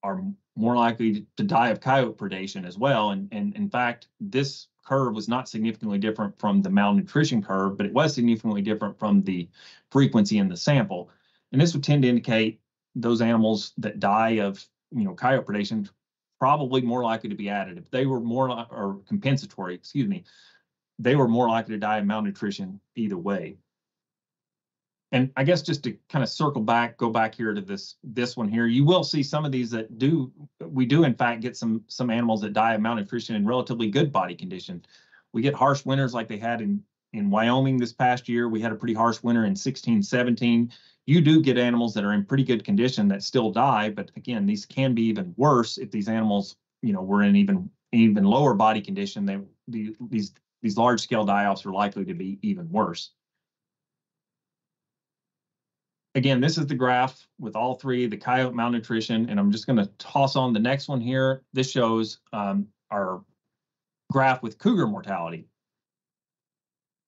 are more likely to die of coyote predation as well. And, and in fact, this curve was not significantly different from the malnutrition curve, but it was significantly different from the frequency in the sample. And this would tend to indicate those animals that die of, you know, coyote predation probably more likely to be added. If they were more or compensatory, excuse me, they were more likely to die of malnutrition either way. And I guess just to kind of circle back, go back here to this this one here, you will see some of these that do we do in fact get some some animals that die of malnutrition in relatively good body condition. We get harsh winters like they had in in Wyoming this past year, we had a pretty harsh winter in 16, 17. You do get animals that are in pretty good condition that still die, but again, these can be even worse if these animals, you know, were in even even lower body condition. They the, these these large scale die-offs are likely to be even worse. Again, this is the graph with all three, the coyote malnutrition, and I'm just going to toss on the next one here. This shows um, our graph with cougar mortality.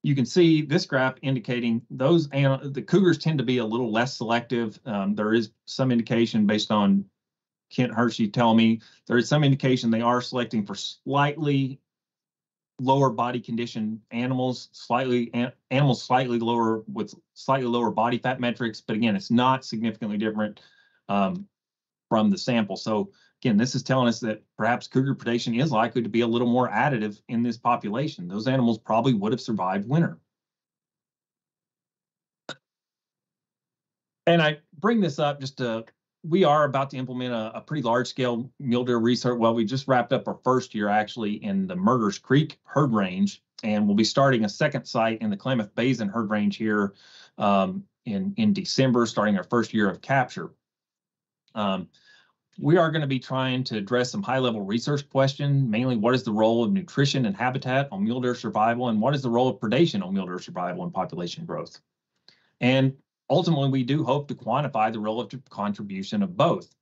You can see this graph indicating those the cougars tend to be a little less selective. Um, there is some indication based on Kent Hersey telling me there is some indication they are selecting for slightly lower body condition animals, slightly an, animals slightly lower with slightly lower body fat metrics, but again, it's not significantly different um, from the sample. So again, this is telling us that perhaps cougar predation is likely to be a little more additive in this population. Those animals probably would have survived winter. And I bring this up just to we are about to implement a, a, pretty large scale mule deer research. Well, we just wrapped up our first year actually in the Murders Creek herd range, and we'll be starting a second site in the Klamath Basin herd range here um, in, in December, starting our first year of capture. Um, we are going to be trying to address some high level research questions, mainly what is the role of nutrition and habitat on mule deer survival, and what is the role of predation on mule deer survival and population growth. And ultimately, we do hope to quantify the relative contribution of both.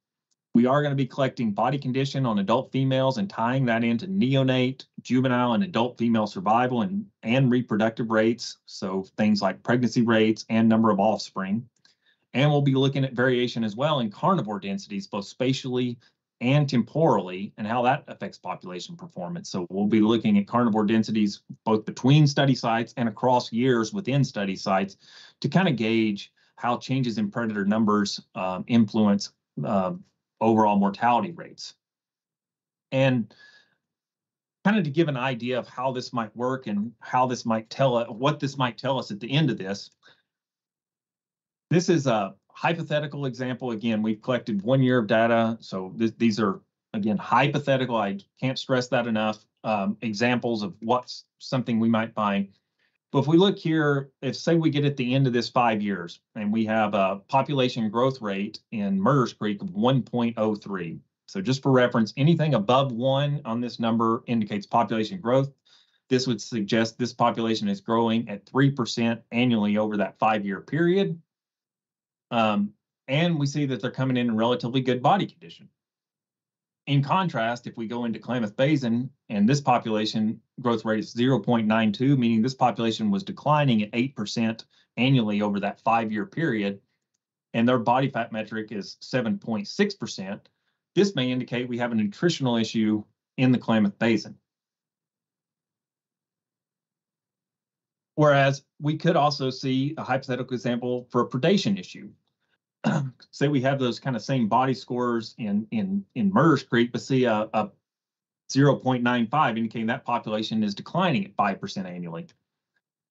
We are going to be collecting body condition on adult females and tying that into neonate, juvenile, and adult female survival and, and reproductive rates. So things like pregnancy rates and number of offspring. And we'll be looking at variation as well in carnivore densities, both spatially and temporally, and how that affects population performance. So we'll be looking at carnivore densities both between study sites and across years within study sites to kind of gauge how changes in predator numbers um, influence uh, overall mortality rates. And kind of to give an idea of how this might work and how this might tell it, what this might tell us at the end of this. This is a hypothetical example. Again, we've collected one year of data, so th these are again hypothetical. I can't stress that enough. Um, examples of what's something we might find. But if we look here, if say we get at the end of this five years and we have a population growth rate in Murders Creek of 1.03. So just for reference, anything above one on this number indicates population growth. This would suggest this population is growing at 3% annually over that five-year period. Um, and we see that they're coming in in relatively good body condition. In contrast, if we go into Klamath Basin and this population growth rate is 0.92, meaning this population was declining at 8% annually over that five year period, and their body fat metric is 7.6%, this may indicate we have a nutritional issue in the Klamath Basin. Whereas we could also see a hypothetical example for a predation issue. say we have those kind of same body scores in in in Murders Creek, but see uh, a, a 0.95 indicating that population is declining at 5% annually.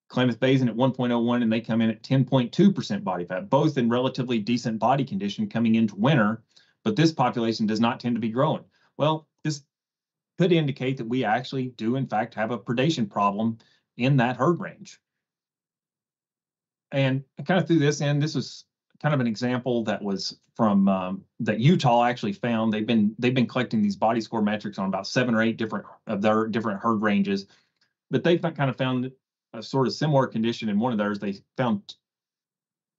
Klamath Basin at 1.01 and they come in at 10.2% body fat, both in relatively decent body condition coming into winter, but this population does not tend to be growing. Well, this could indicate that we actually do in fact have a predation problem in that herd range. And I kind of threw this in, this was kind of an example that was from um, that Utah actually found. They've been they've been collecting these body score metrics on about seven or eight different of their different herd ranges, but they kind of found a sort of similar condition in one of theirs. They found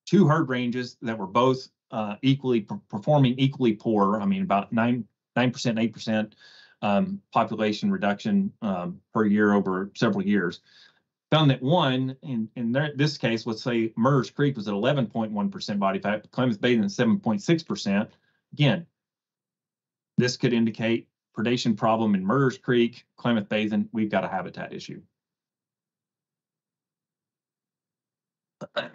two herd ranges that were both uh, equally performing equally poor. I mean, about nine nine percent, eight percent um, population reduction um, per year over several years found that one, in, in their, this case, let's say Murders Creek was at 11.1% body fat, Klamath Basin at 7.6%. Again, this could indicate predation problem in Murders Creek, Klamath Basin, we've got a habitat issue. And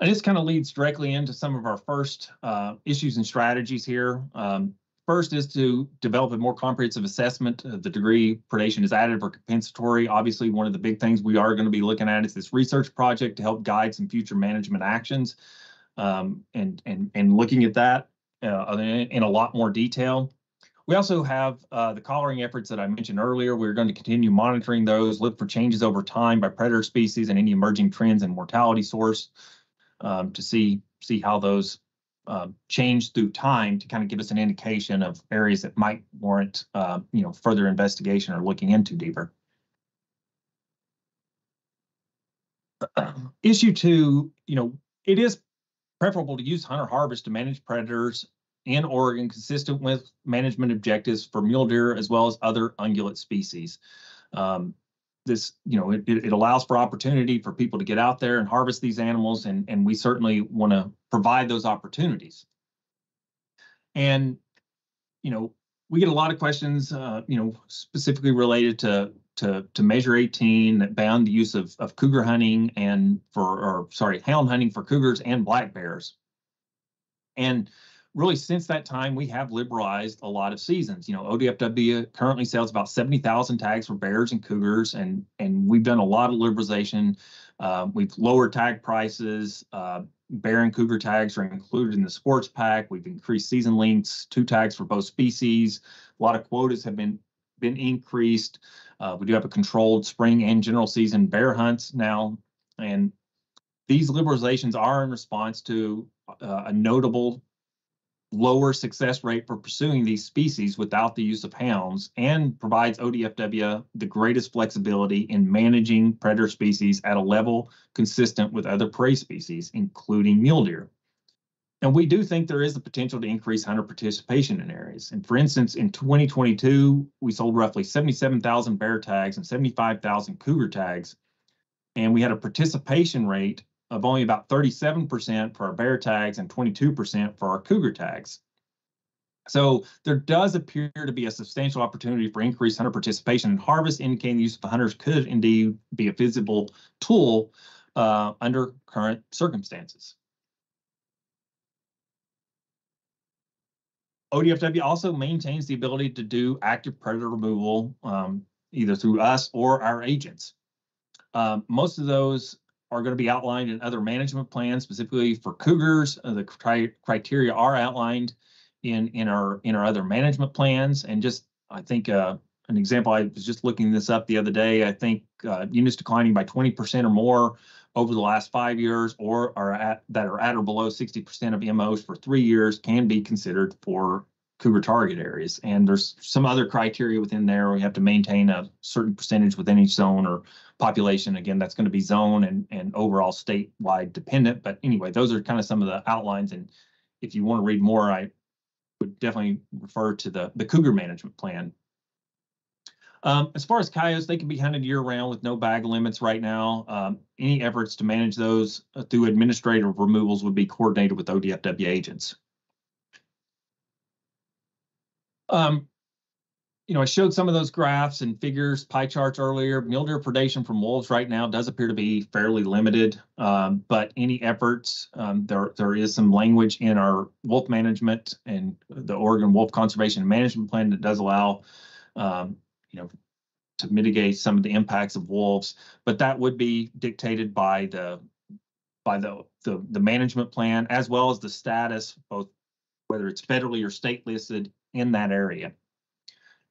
this kind of leads directly into some of our first uh, issues and strategies here. Um, First is to develop a more comprehensive assessment of the degree predation is additive or compensatory. Obviously, one of the big things we are going to be looking at is this research project to help guide some future management actions um, and, and, and looking at that uh, in, a lot more detail. We also have uh, the collaring efforts that I mentioned earlier. We're going to continue monitoring those, look for changes over time by predator species and any emerging trends in mortality source um, to see see how those uh, change through time to kind of give us an indication of areas that might warrant uh, you know further investigation or looking into deeper. Issue two, you know, it is preferable to use hunter harvest to manage predators in Oregon consistent with management objectives for mule deer as well as other ungulate species. Um, this, you know, it, it allows for opportunity for people to get out there and harvest these animals, and, and we certainly want to provide those opportunities. And, you know, we get a lot of questions, uh, you know, specifically related to to to Measure 18 that banned the use of of cougar hunting and for or sorry hound hunting for cougars and black bears. And really since that time, we have liberalized a lot of seasons. You know, ODFW currently sells about 70,000 tags for bears and cougars, and, and we've done a lot of liberalization. Uh, we've lowered tag prices. Uh, bear and cougar tags are included in the sports pack. We've increased season lengths, two tags for both species. A lot of quotas have been been increased. Uh, we do have a controlled spring and general season bear hunts now, and these liberalizations are in response to uh, a notable lower success rate for pursuing these species without the use of hounds and provides ODFW the greatest flexibility in managing predator species at a level consistent with other prey species, including mule deer. And we do think there is the potential to increase hunter participation in areas. And for instance, in 2022, we sold roughly 77,000 bear tags and 75,000 cougar tags. And we had a participation rate of only about 37% for our bear tags and 22% for our cougar tags. So there does appear to be a substantial opportunity for increased hunter participation and harvest, indicating the use of hunters could indeed be a feasible tool uh, under current circumstances. ODFW also maintains the ability to do active predator removal um, either through us or our agents. Um, most of those are going to be outlined in other management plans, specifically for cougars. Uh, the cri- criteria are outlined in in our in our other management plans. And just I think uh, an example, I was just looking this up the other day. I think uh, units declining by 20% or more over the last five years, or are at that are at or below 60% of MOs for three years, can be considered for cougar target areas. And there's some other criteria within there. We have to maintain a certain percentage within each zone or population. Again, that's going to be zone and, and overall statewide dependent. But anyway, those are kind of some of the outlines. And if you want to read more, I would definitely refer to the, the cougar management plan. Um, as far as coyotes, they can be hunted year round with no bag limits right now. Um, any efforts to manage those uh, through administrative removals would be coordinated with ODFW agents. Um, you know, I showed some of those graphs and figures, pie charts earlier. Mule deer predation from wolves right now does appear to be fairly limited, um, but any efforts, um, there there is some language in our wolf management and the Oregon Wolf Conservation and Management Plan that does allow, um, you know, to mitigate some of the impacts of wolves, but that would be dictated by the by the the, the management plan as well as the status, both whether it's federally or state listed in that area.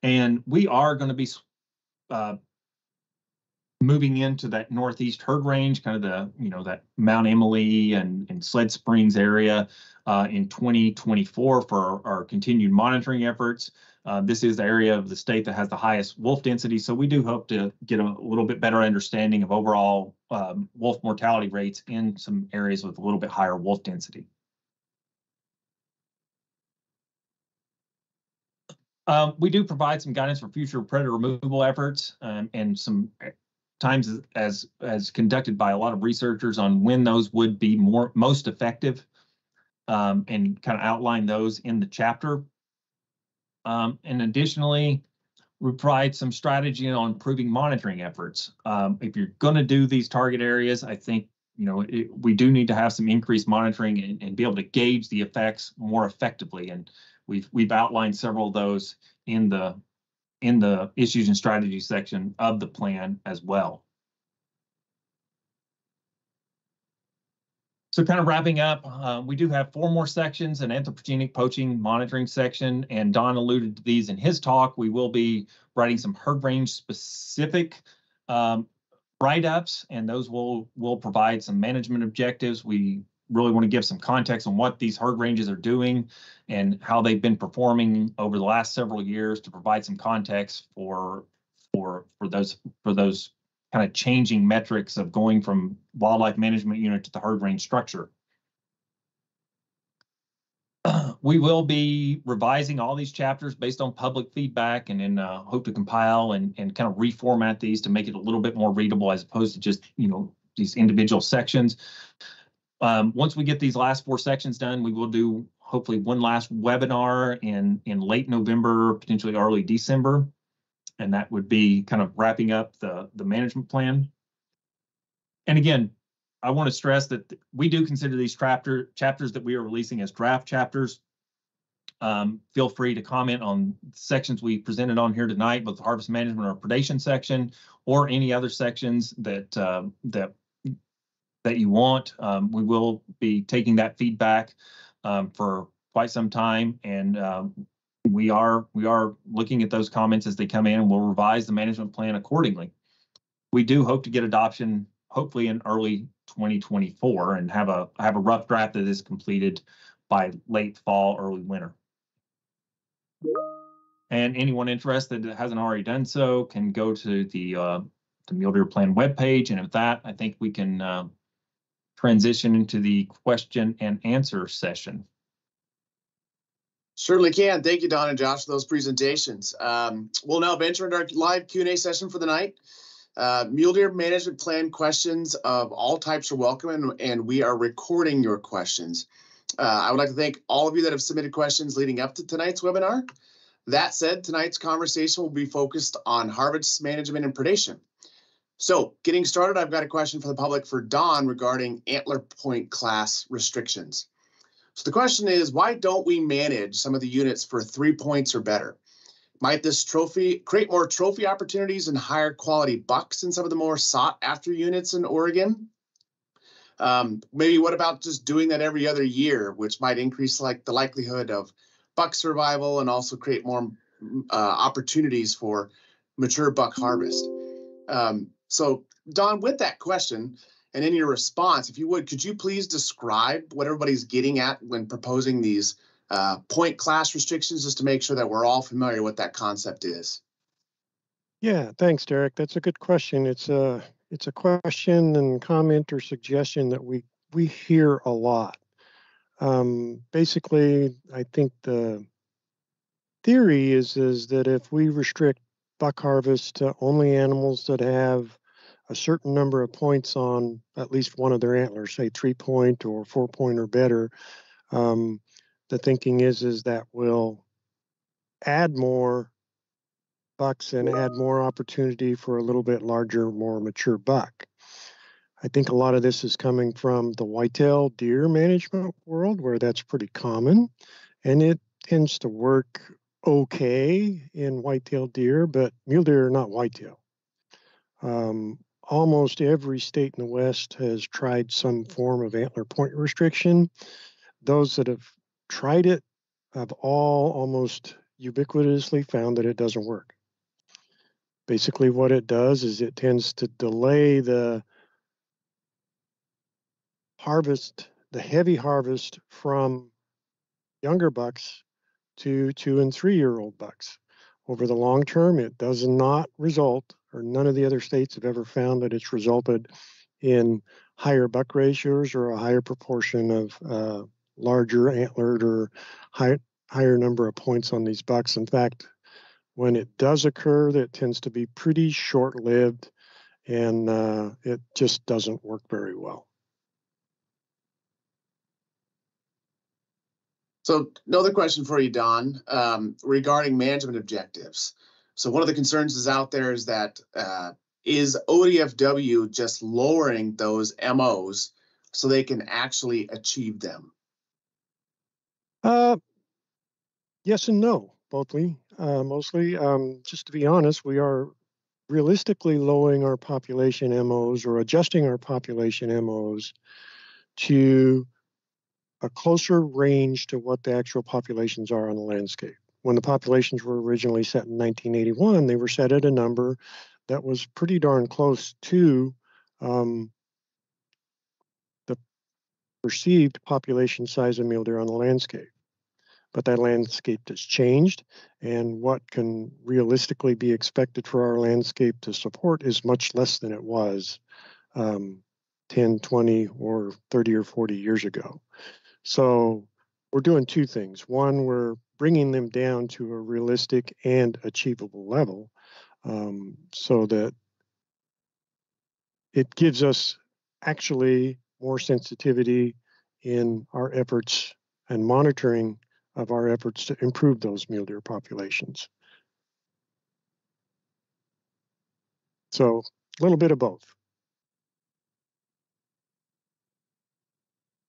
And we are going to be uh, moving into that northeast herd range, kind of the, you know, that Mount Emily and, and Sled Springs area uh, in 2024 for our, our continued monitoring efforts. Uh, this is the area of the state that has the highest wolf density, so we do hope to get a little bit better understanding of overall um, wolf mortality rates in some areas with a little bit higher wolf density. Um, we do provide some guidance for future predator removal efforts um, and some eh, times as as conducted by a lot of researchers on when those would be more most effective um, and kind of outline those in the chapter. Um, and additionally, we provide some strategy on improving monitoring efforts. Um, if you're going to do these target areas, I think you know it, we do need to have some increased monitoring and, and be able to gauge the effects more effectively. And We've we've outlined several of those in the in the issues and strategy section of the plan as well. So kind of wrapping up, uh, we do have four more sections, an anthropogenic poaching monitoring section, and Don alluded to these in his talk. We will be writing some herd range specific um, write-ups, and those will will provide some management objectives. We really want to give some context on what these herd ranges are doing and how they've been performing over the last several years to provide some context for for for those for those kind of changing metrics of going from wildlife management unit to the herd range structure. we will be revising all these chapters based on public feedback and then uh, hope to compile and, and kind of reformat these to make it a little bit more readable as opposed to just, you know, these individual sections. Um, once we get these last four sections done, we will do hopefully one last webinar in, in late November, potentially early December. And that would be kind of wrapping up the, the management plan. And again, I want to stress that we do consider these chapter chapters that we are releasing as draft chapters. Um, feel free to comment on sections we presented on here tonight, both the harvest management or predation section, or any other sections that uh, that that you want. Um, we will be taking that feedback um, for quite some time, and um, we are we are looking at those comments as they come in, and we'll revise the management plan accordingly. We do hope to get adoption hopefully in early 2024 and have a have a rough draft that is completed by late fall, early winter. And anyone interested that hasn't already done so can go to the uh, the Mule Deer Plan webpage. And with that, I think we can uh, transition into the question and answer session. Certainly can. Thank you, Don and Josh, for those presentations. Um, we'll now venture into our live Q&A session for the night. Uh, Mule Deer Management Plan questions of all types are welcome, and, and we are recording your questions. Uh, I would like to thank all of you that have submitted questions leading up to tonight's webinar. That said, tonight's conversation will be focused on harvest management and predation. So getting started, I've got a question for the public for Don regarding antler point class restrictions. So the question is, why don't we manage some of the units for three points or better? Might this trophy create more trophy opportunities and higher quality bucks in some of the more sought after units in Oregon? Um, maybe what about just doing that every other year, which might increase like the likelihood of buck survival and also create more uh, opportunities for mature buck harvest. Um, so Don, with that question and in your response, if you would, could you please describe what everybody's getting at when proposing these uh, point class restrictions just to make sure that we're all familiar what that concept is. Yeah, thanks, Derek. That's a good question. It's a it's a question and comment or suggestion that we we hear a lot. Um, basically, I think the theory is is that if we restrict buck harvest to only animals that have a certain number of points on at least one of their antlers, say three point or four point or better, um, the thinking is is that will add more bucks and add more opportunity for a little bit larger, more mature buck. I think a lot of this is coming from the whitetail deer management world where that's pretty common and it tends to work okay in whitetail deer, but mule deer are not whitetail. Um, almost every state in the West has tried some form of antler point restriction. Those that have tried it have all almost ubiquitously found that it doesn't work. Basically, what it does is it tends to delay the harvest, the heavy harvest from younger bucks to two and three year old bucks. Over the long term, it does not result, or none of the other states have ever found that it's resulted in higher buck ratios or a higher proportion of uh, larger antlered or high, higher number of points on these bucks. In fact, when it does occur, that tends to be pretty short lived and uh, it just doesn't work very well. So another question for you, Don, um, regarding management objectives. So one of the concerns is out there is that uh, is ODFW just lowering those MOs so they can actually achieve them? Uh, yes and no, mostly. uh, mostly. Um, just to be honest, we are realistically lowering our population MOs or adjusting our population MOs to a closer range to what the actual populations are on the landscape. When the populations were originally set in 1981, they were set at a number that was pretty darn close to um, the perceived population size of mule deer on the landscape. But that landscape has changed, and what can realistically be expected for our landscape to support is much less than it was um, 10, 20, or 30 or 40 years ago. So we're doing two things. One, we're bringing them down to a realistic and achievable level um, so that it gives us actually more sensitivity in our efforts and monitoring of our efforts to improve those mule deer populations. So a little bit of both.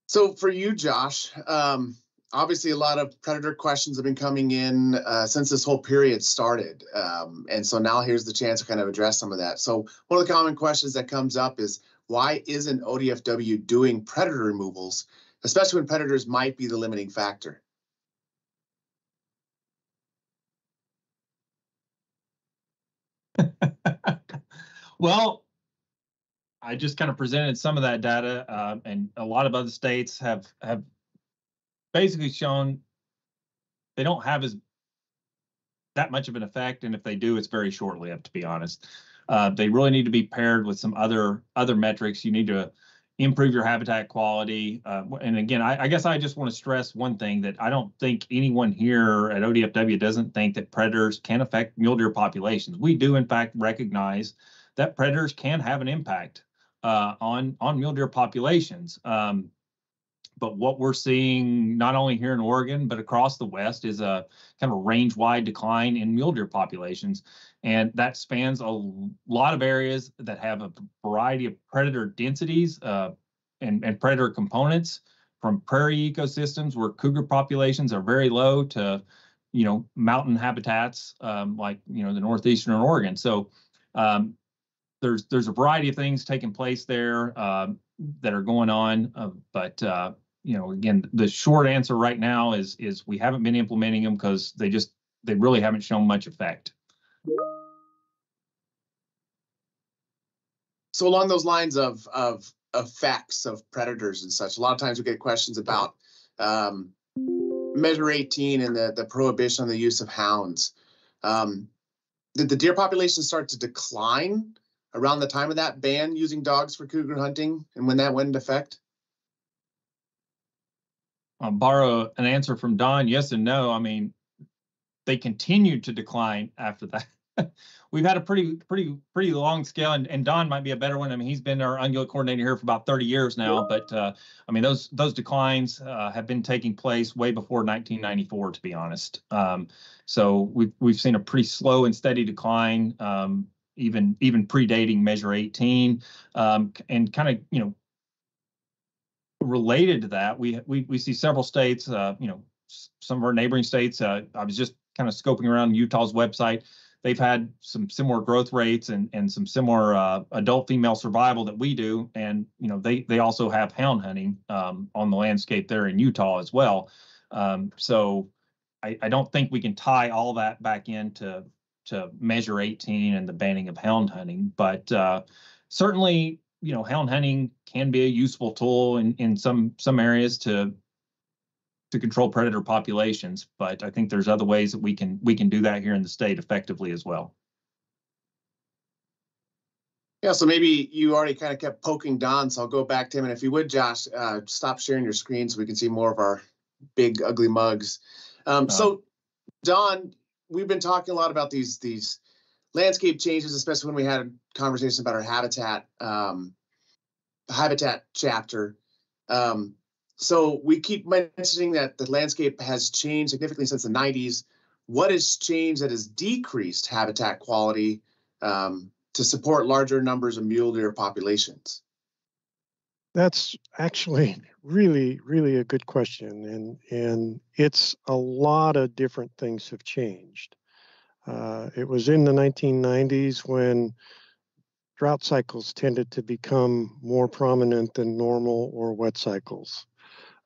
So for you, Josh, um, obviously a lot of predator questions have been coming in uh, since this whole period started. Um, and so now here's the chance to kind of address some of that. So one of the common questions that comes up is why isn't ODFW doing predator removals, especially when predators might be the limiting factor? well, I just kind of presented some of that data, uh, and a lot of other states have have basically shown they don't have as that much of an effect, and if they do, it's very short-lived. To be honest, uh, they really need to be paired with some other other metrics. You need to improve your habitat quality. Uh, and again, I, I, guess I just want to stress one thing that I don't think anyone here at ODFW doesn't think that predators can affect mule deer populations. We do, in fact, recognize that predators can have an impact uh, on on mule deer populations. Um, but what we're seeing not only here in Oregon but across the West is a kind of a range-wide decline in mule deer populations, and that spans a lot of areas that have a variety of predator densities uh, and and predator components, from prairie ecosystems where cougar populations are very low to, you know, mountain habitats um, like you know the northeastern Oregon. So um, there's there's a variety of things taking place there uh, that are going on, uh, but uh, you know, again, the short answer right now is is we haven't been implementing them because they just they really haven't shown much effect. So along those lines of of effects of predators and such, a lot of times we get questions about um, Measure 18 and the the prohibition on the use of hounds. Um, did the deer population start to decline around the time of that ban using dogs for cougar hunting and when that went into effect? I'll borrow an answer from Don. Yes and no. I mean, they continued to decline after that. We've had a pretty, pretty, pretty long scale, and, and Don might be a better one. I mean, he's been our ungulate coordinator here for about 30 years now. But uh, I mean, those those declines uh, have been taking place way before 1994, to be honest. Um, so we've we've seen a pretty slow and steady decline. Um, even even predating Measure 18, um, and kind of you know related to that, we we we see several states, uh, you know, some of our neighboring states. Uh, I was just kind of scoping around Utah's website. They've had some similar growth rates and and some similar uh, adult female survival that we do, and you know they they also have hound hunting um, on the landscape there in Utah as well. Um, so I, I don't think we can tie all that back into to measure 18 and the banning of hound hunting. But uh, certainly, you know, hound hunting can be a useful tool in, in some some areas to to control predator populations. But I think there's other ways that we can we can do that here in the state effectively as well. Yeah, so maybe you already kind of kept poking Don, so I'll go back to him. And if you would, Josh, uh, stop sharing your screen so we can see more of our big, ugly mugs. Um, uh, so, Don, we've been talking a lot about these these landscape changes, especially when we had a conversation about our habitat um, habitat chapter. Um, so we keep mentioning that the landscape has changed significantly since the 90s. What has changed that has decreased habitat quality um, to support larger numbers of mule deer populations? That's actually really, really a good question, and and it's a lot of different things have changed. Uh, it was in the 1990s when drought cycles tended to become more prominent than normal or wet cycles.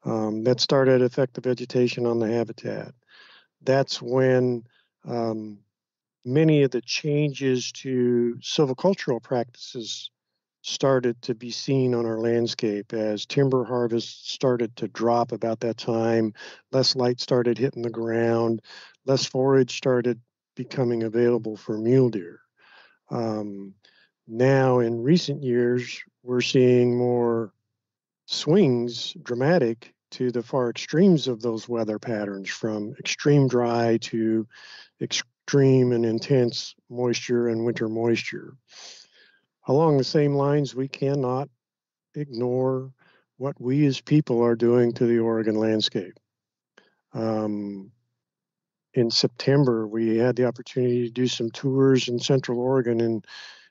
Um, that started to affect the vegetation on the habitat. That's when um, many of the changes to silvicultural practices started to be seen on our landscape as timber harvest started to drop about that time, less light started hitting the ground, less forage started becoming available for mule deer. Um, now, in recent years, we're seeing more swings, dramatic to the far extremes of those weather patterns, from extreme dry to extreme and intense moisture and winter moisture. Along the same lines, we cannot ignore what we as people are doing to the Oregon landscape. Um, in September, we had the opportunity to do some tours in Central Oregon and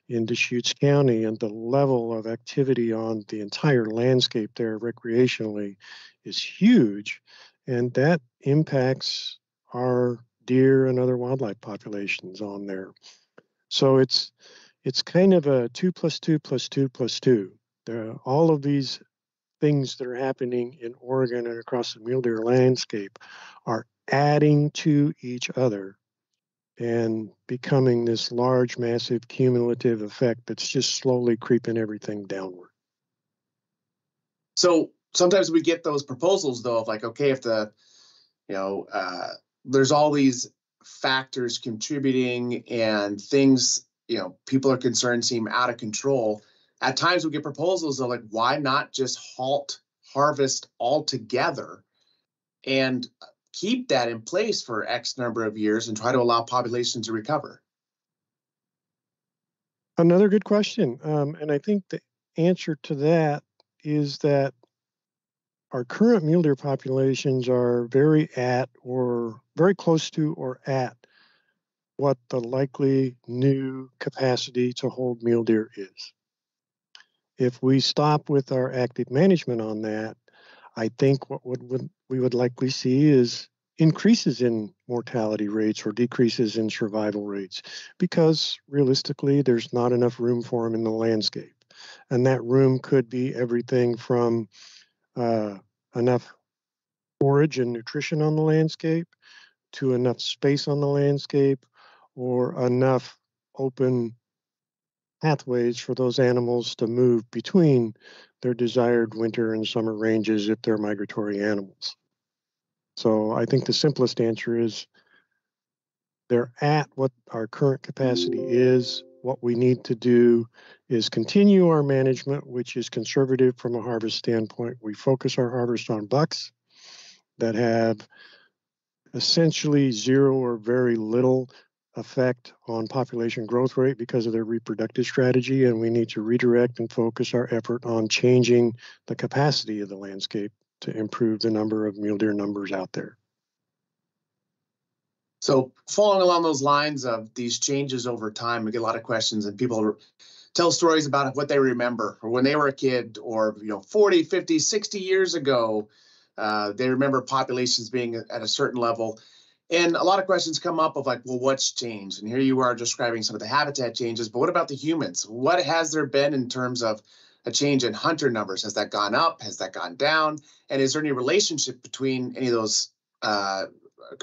in Deschutes County, and the level of activity on the entire landscape there recreationally is huge, and that impacts our deer and other wildlife populations on there. So it's it's kind of a two plus two plus two plus two. There all of these things that are happening in Oregon and across the mule deer landscape are adding to each other and becoming this large, massive cumulative effect that's just slowly creeping everything downward. So sometimes we get those proposals though of like, okay, if the, you know, uh, there's all these factors contributing and things you know people are concerned seem out of control. At times we get proposals of like why not just halt harvest altogether and keep that in place for x number of years and try to allow populations to recover? Another good question. Um, and i think the answer to that is that our current mule deer populations are very at or very close to or at what the likely new capacity to hold mule deer is. If we stop with our active management on that, I think what would, would we would likely see is increases in mortality rates or decreases in survival rates because realistically there's not enough room for them in the landscape and that room could be everything from uh, enough forage and nutrition on the landscape to enough space on the landscape or enough open pathways for those animals to move between their desired winter and summer ranges if they're migratory animals. So I think the simplest answer is they're at what our current capacity is. What we need to do is continue our management, which is conservative from a harvest standpoint. We focus our harvest on bucks that have essentially zero or very little effect on population growth rate because of their reproductive strategy, and we need to redirect and focus our effort on changing the capacity of the landscape to improve the number of mule deer numbers out there. So, following along those lines of these changes over time, we get a lot of questions, and people tell stories about what they remember or when they were a kid or you know 40 50 60 years ago uh, they remember populations being at a certain level and a lot of questions come up of like, well, what's changed? And here you are describing some of the habitat changes, but what about the humans? What has there been in terms of a change in hunter numbers? Has that gone up? Has that gone down? And is there any relationship between any of those uh,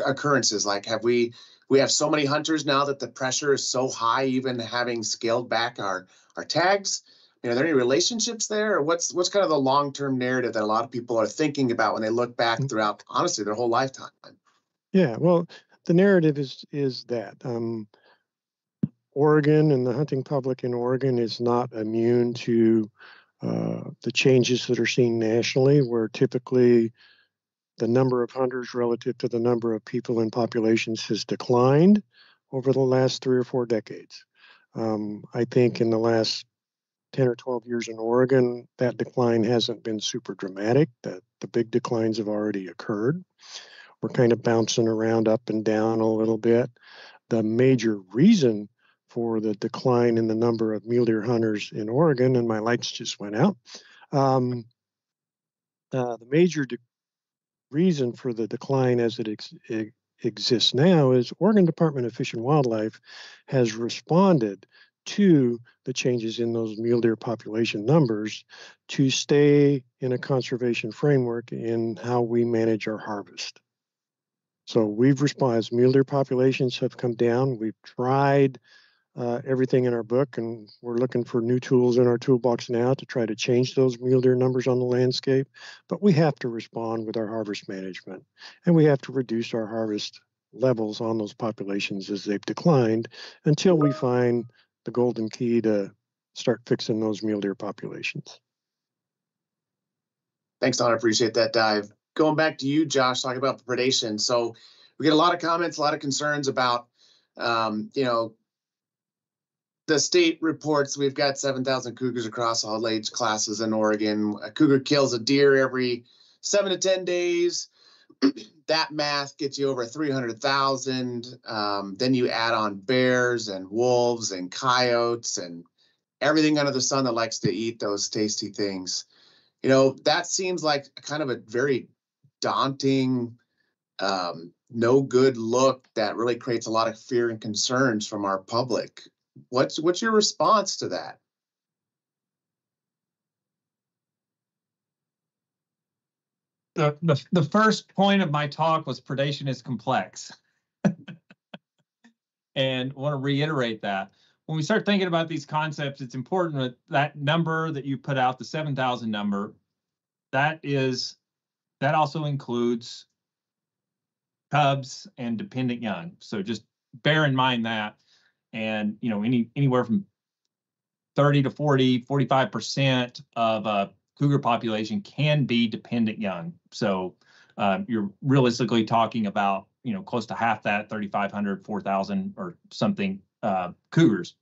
occurrences? Like, have we we have so many hunters now that the pressure is so high, even having scaled back our our tags? You know, are there any relationships there, or what's what's kind of the long term narrative that a lot of people are thinking about when they look back mm. throughout, honestly, their whole lifetime? Yeah, well, the narrative is is that um, Oregon and the hunting public in Oregon is not immune to uh, the changes that are seen nationally, where typically the number of hunters relative to the number of people in populations has declined over the last three or four decades. Um, I think in the last 10 or 12 years in Oregon, that decline hasn't been super dramatic, that the big declines have already occurred. We're kind of bouncing around up and down a little bit. The major reason for the decline in the number of mule deer hunters in Oregon, and my lights just went out. Um, uh, the major de- reason for the decline as it, ex- it exists now is Oregon Department of Fish and Wildlife has responded to the changes in those mule deer population numbers to stay in a conservation framework in how we manage our harvest. So we've responded, mule deer populations have come down, we've tried uh, everything in our book, and we're looking for new tools in our toolbox now to try to change those mule deer numbers on the landscape. But we have to respond with our harvest management, and we have to reduce our harvest levels on those populations as they've declined until we find the golden key to start fixing those mule deer populations. Thanks, Don. I appreciate that dive. Going back to you, Josh, talking about predation. So we get a lot of comments, a lot of concerns about, um, you know, the state reports we've got 7,000 cougars across all age classes in Oregon. A cougar kills a deer every seven to 10 days. that math gets you over 300,000. Um, then you add on bears and wolves and coyotes and everything under the sun that likes to eat those tasty things. You know, that seems like kind of a very daunting, um, no good look that really creates a lot of fear and concerns from our public. What's what's your response to that? the, the, the first point of my talk was predation is complex. and want to reiterate that. When we start thinking about these concepts, it's important that that number that you put out, the 7,000 number, that is, that also includes cubs and dependent young. So just bear in mind that. And, you know, any anywhere from 30 to 40, 45% of a cougar population can be dependent young. So um, you're realistically talking about, you know, close to half that, 3,500, 4,000 or something uh, cougars.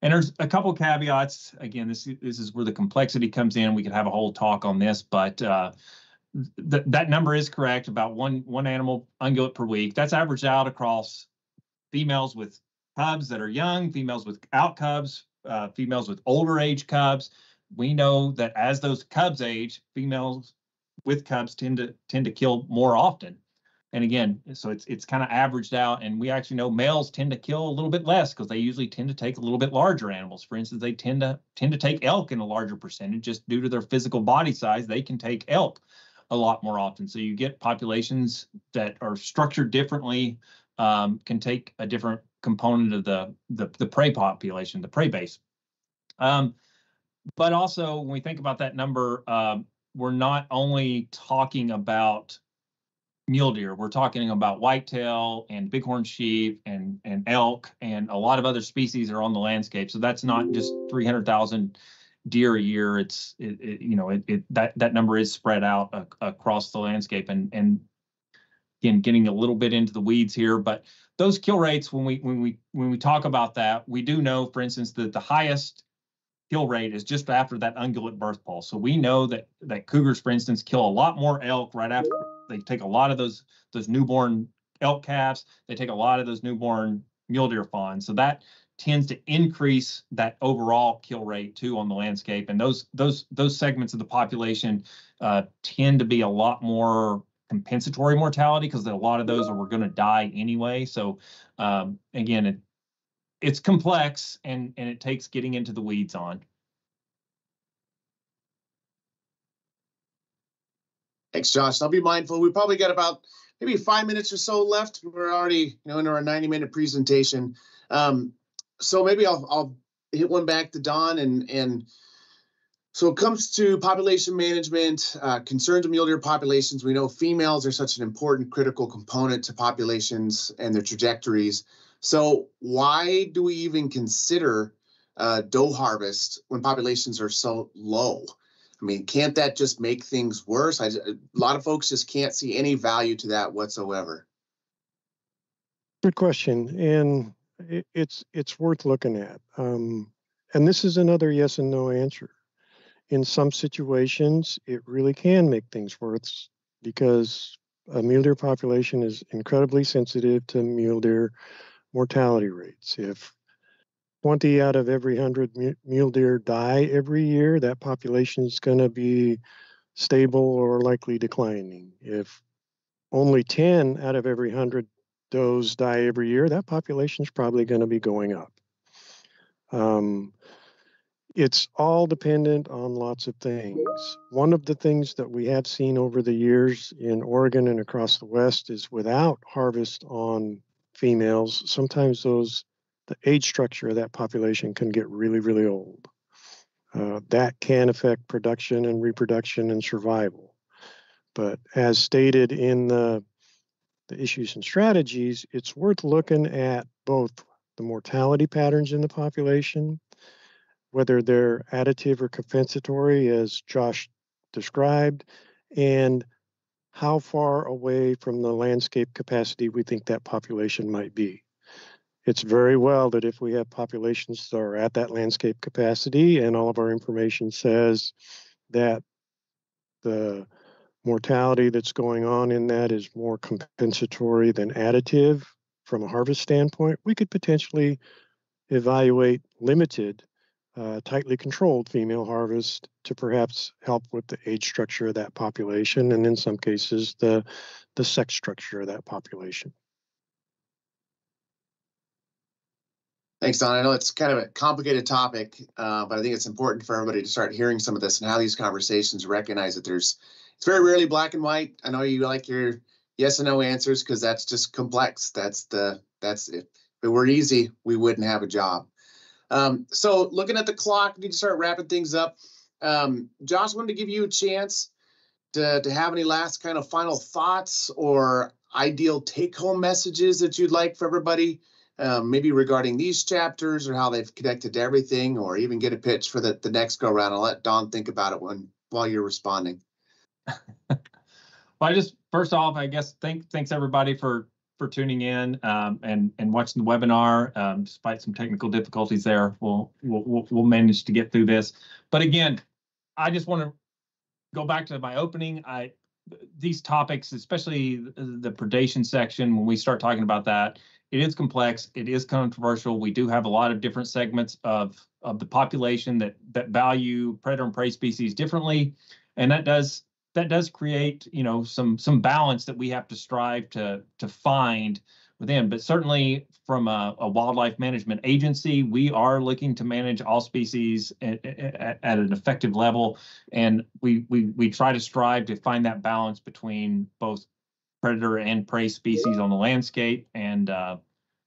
And there's a couple caveats. Again, this, this is where the complexity comes in. We could have a whole talk on this, but uh, th that number is correct, about one, one animal ungulate per week. That's averaged out across females with cubs that are young, females without cubs, uh, females with older age cubs, we know that as those cubs age, females with cubs tend to tend to kill more often. And again, so it's it's kind of averaged out, and we actually know males tend to kill a little bit less because they usually tend to take a little bit larger animals. For instance, they tend to tend to take elk in a larger percentage just due to their physical body size. They can take elk a lot more often. So you get populations that are structured differently, um, can take a different component of the the, the prey population, the prey base. Um, but also when we think about that number, um, we're not only talking about mule deer, we're talking about whitetail and bighorn sheep and and elk and a lot of other species are on the landscape. So that's not just 300,000 deer a year. It's it, it, you know it, it that that number is spread out across the landscape and and again getting a little bit into the weeds here, but those kill rates when we when we when we talk about that, we do know, for instance, that the highest kill rate is just after that ungulate birth pulse. So we know that that cougars, for instance, kill a lot more elk right after they take a lot of those those newborn elk calves. They take a lot of those newborn mule deer fawns. So that tends to increase that overall kill rate too on the landscape. And those those those segments of the population uh, tend to be a lot more compensatory mortality because a lot of those are going to die anyway. So um, again, it, it's complex and and it takes getting into the weeds on. Thanks, Josh. I'll be mindful. We probably got about maybe five minutes or so left. We're already, you know, in our 90 minute presentation. Um, so maybe I'll, I'll hit one back to Don and, and so it comes to population management, uh, concerns of mule deer populations. We know females are such an important critical component to populations and their trajectories. So why do we even consider uh, doe harvest when populations are so low? I mean, can't that just make things worse? I, a lot of folks just can't see any value to that whatsoever. Good question, and it, it's it's worth looking at. Um, and this is another yes and no answer. In some situations, it really can make things worse because a mule deer population is incredibly sensitive to mule deer mortality rates. If 20 out of every 100 mule deer die every year, that population is going to be stable or likely declining. If only 10 out of every 100 does die every year, that population is probably going to be going up. Um, it's all dependent on lots of things. One of the things that we have seen over the years in Oregon and across the West is without harvest on females, sometimes those the age structure of that population can get really, really old. Uh, that can affect production and reproduction and survival. But as stated in the, the issues and strategies, it's worth looking at both the mortality patterns in the population, whether they're additive or compensatory, as Josh described, and how far away from the landscape capacity we think that population might be. It's very well that if we have populations that are at that landscape capacity, and all of our information says that the mortality that's going on in that is more compensatory than additive from a harvest standpoint, we could potentially evaluate limited uh, tightly controlled female harvest to perhaps help with the age structure of that population and in some cases the the sex structure of that population. Thanks, Don. I know it's kind of a complicated topic, uh, but I think it's important for everybody to start hearing some of this and how these conversations recognize that there's it's very rarely black and white. I know you like your yes and no answers because that's just complex. That's the that's if it were easy, we wouldn't have a job. Um, so looking at the clock, need to start wrapping things up. Um, Josh, wanted to give you a chance to, to have any last kind of final thoughts or ideal take home messages that you'd like for everybody, um, maybe regarding these chapters or how they've connected to everything, or even get a pitch for the, the next go round. I'll let Don think about it when while you're responding. well, I just first off, I guess thank thanks everybody for for tuning in um, and and watching the webinar. Um, despite some technical difficulties there, we'll, we'll we'll manage to get through this. But again, I just want to go back to my opening. I these topics, especially the, predation section, when we start talking about that, it is complex. It is controversial. We do have a lot of different segments of of the population that that value predator and prey species differently, and that does that does create you know some some balance that we have to strive to to find within. But certainly from a, a wildlife management agency we are looking to manage all species at, at, at, an effective level. And we we we try to strive to find that balance between both predator and prey species on the landscape and uh,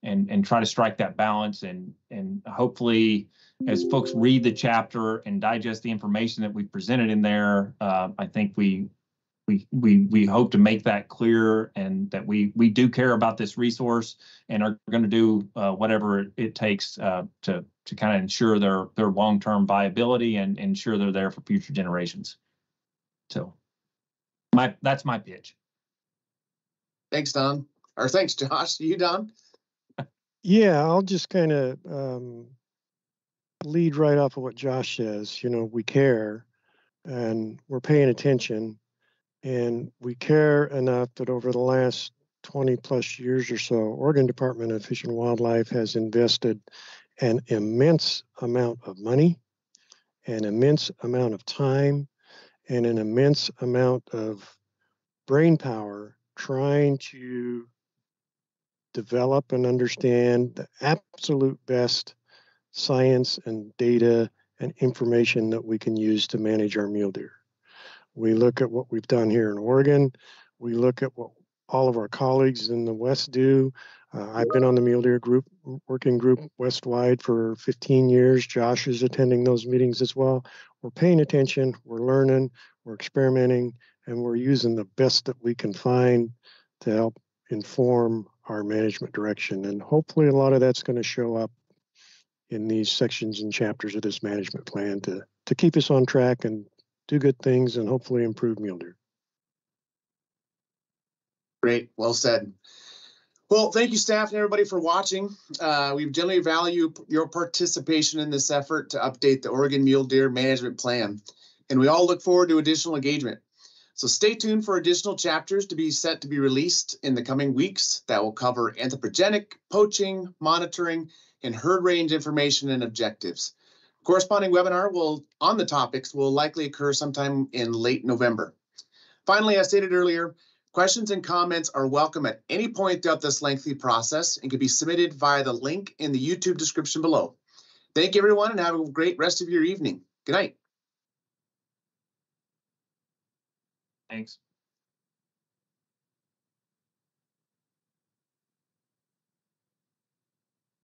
and and try to strike that balance and and hopefully as folks read the chapter and digest the information that we presented in there, uh, I think we we we we hope to make that clear and that we we do care about this resource and are going to do uh, whatever it takes uh, to to kind of ensure their their long term viability and ensure they're there for future generations. So, my that's my pitch. Thanks, Don. Or thanks, Josh. You, Don? Yeah, I'll just kind of um, lead right off of what Josh says. You know, we care and we're paying attention and we care enough that over the last 20 plus years or so, Oregon Department of Fish and Wildlife has invested an immense amount of money, an immense amount of time, and an immense amount of brain power trying to develop and understand the absolute best science and data and information that we can use to manage our mule deer. We look at what we've done here in Oregon. We look at what all of our colleagues in the West do. Uh, I've been on the mule deer group working group Westwide for 15 years. Josh is attending those meetings as well. We're paying attention, we're learning, we're experimenting, and we're using the best that we can find to help inform our management direction. And hopefully, a lot of that's going to show up in these sections and chapters of this management plan to, to keep us on track and do good things and hopefully improve mule deer. Great, well said. Well, thank you, staff and everybody, for watching. Uh, we generally value your participation in this effort to update the Oregon Mule Deer Management Plan, and we all look forward to additional engagement. So stay tuned for additional chapters to be set to be released in the coming weeks that will cover anthropogenic, poaching, monitoring, and herd range information and objectives. Corresponding webinar will on the topics will likely occur sometime in late November. Finally, as stated earlier, questions and comments are welcome at any point throughout this lengthy process and can be submitted via the link in the YouTube description below. Thank you, everyone, and have a great rest of your evening. Good night. Thanks.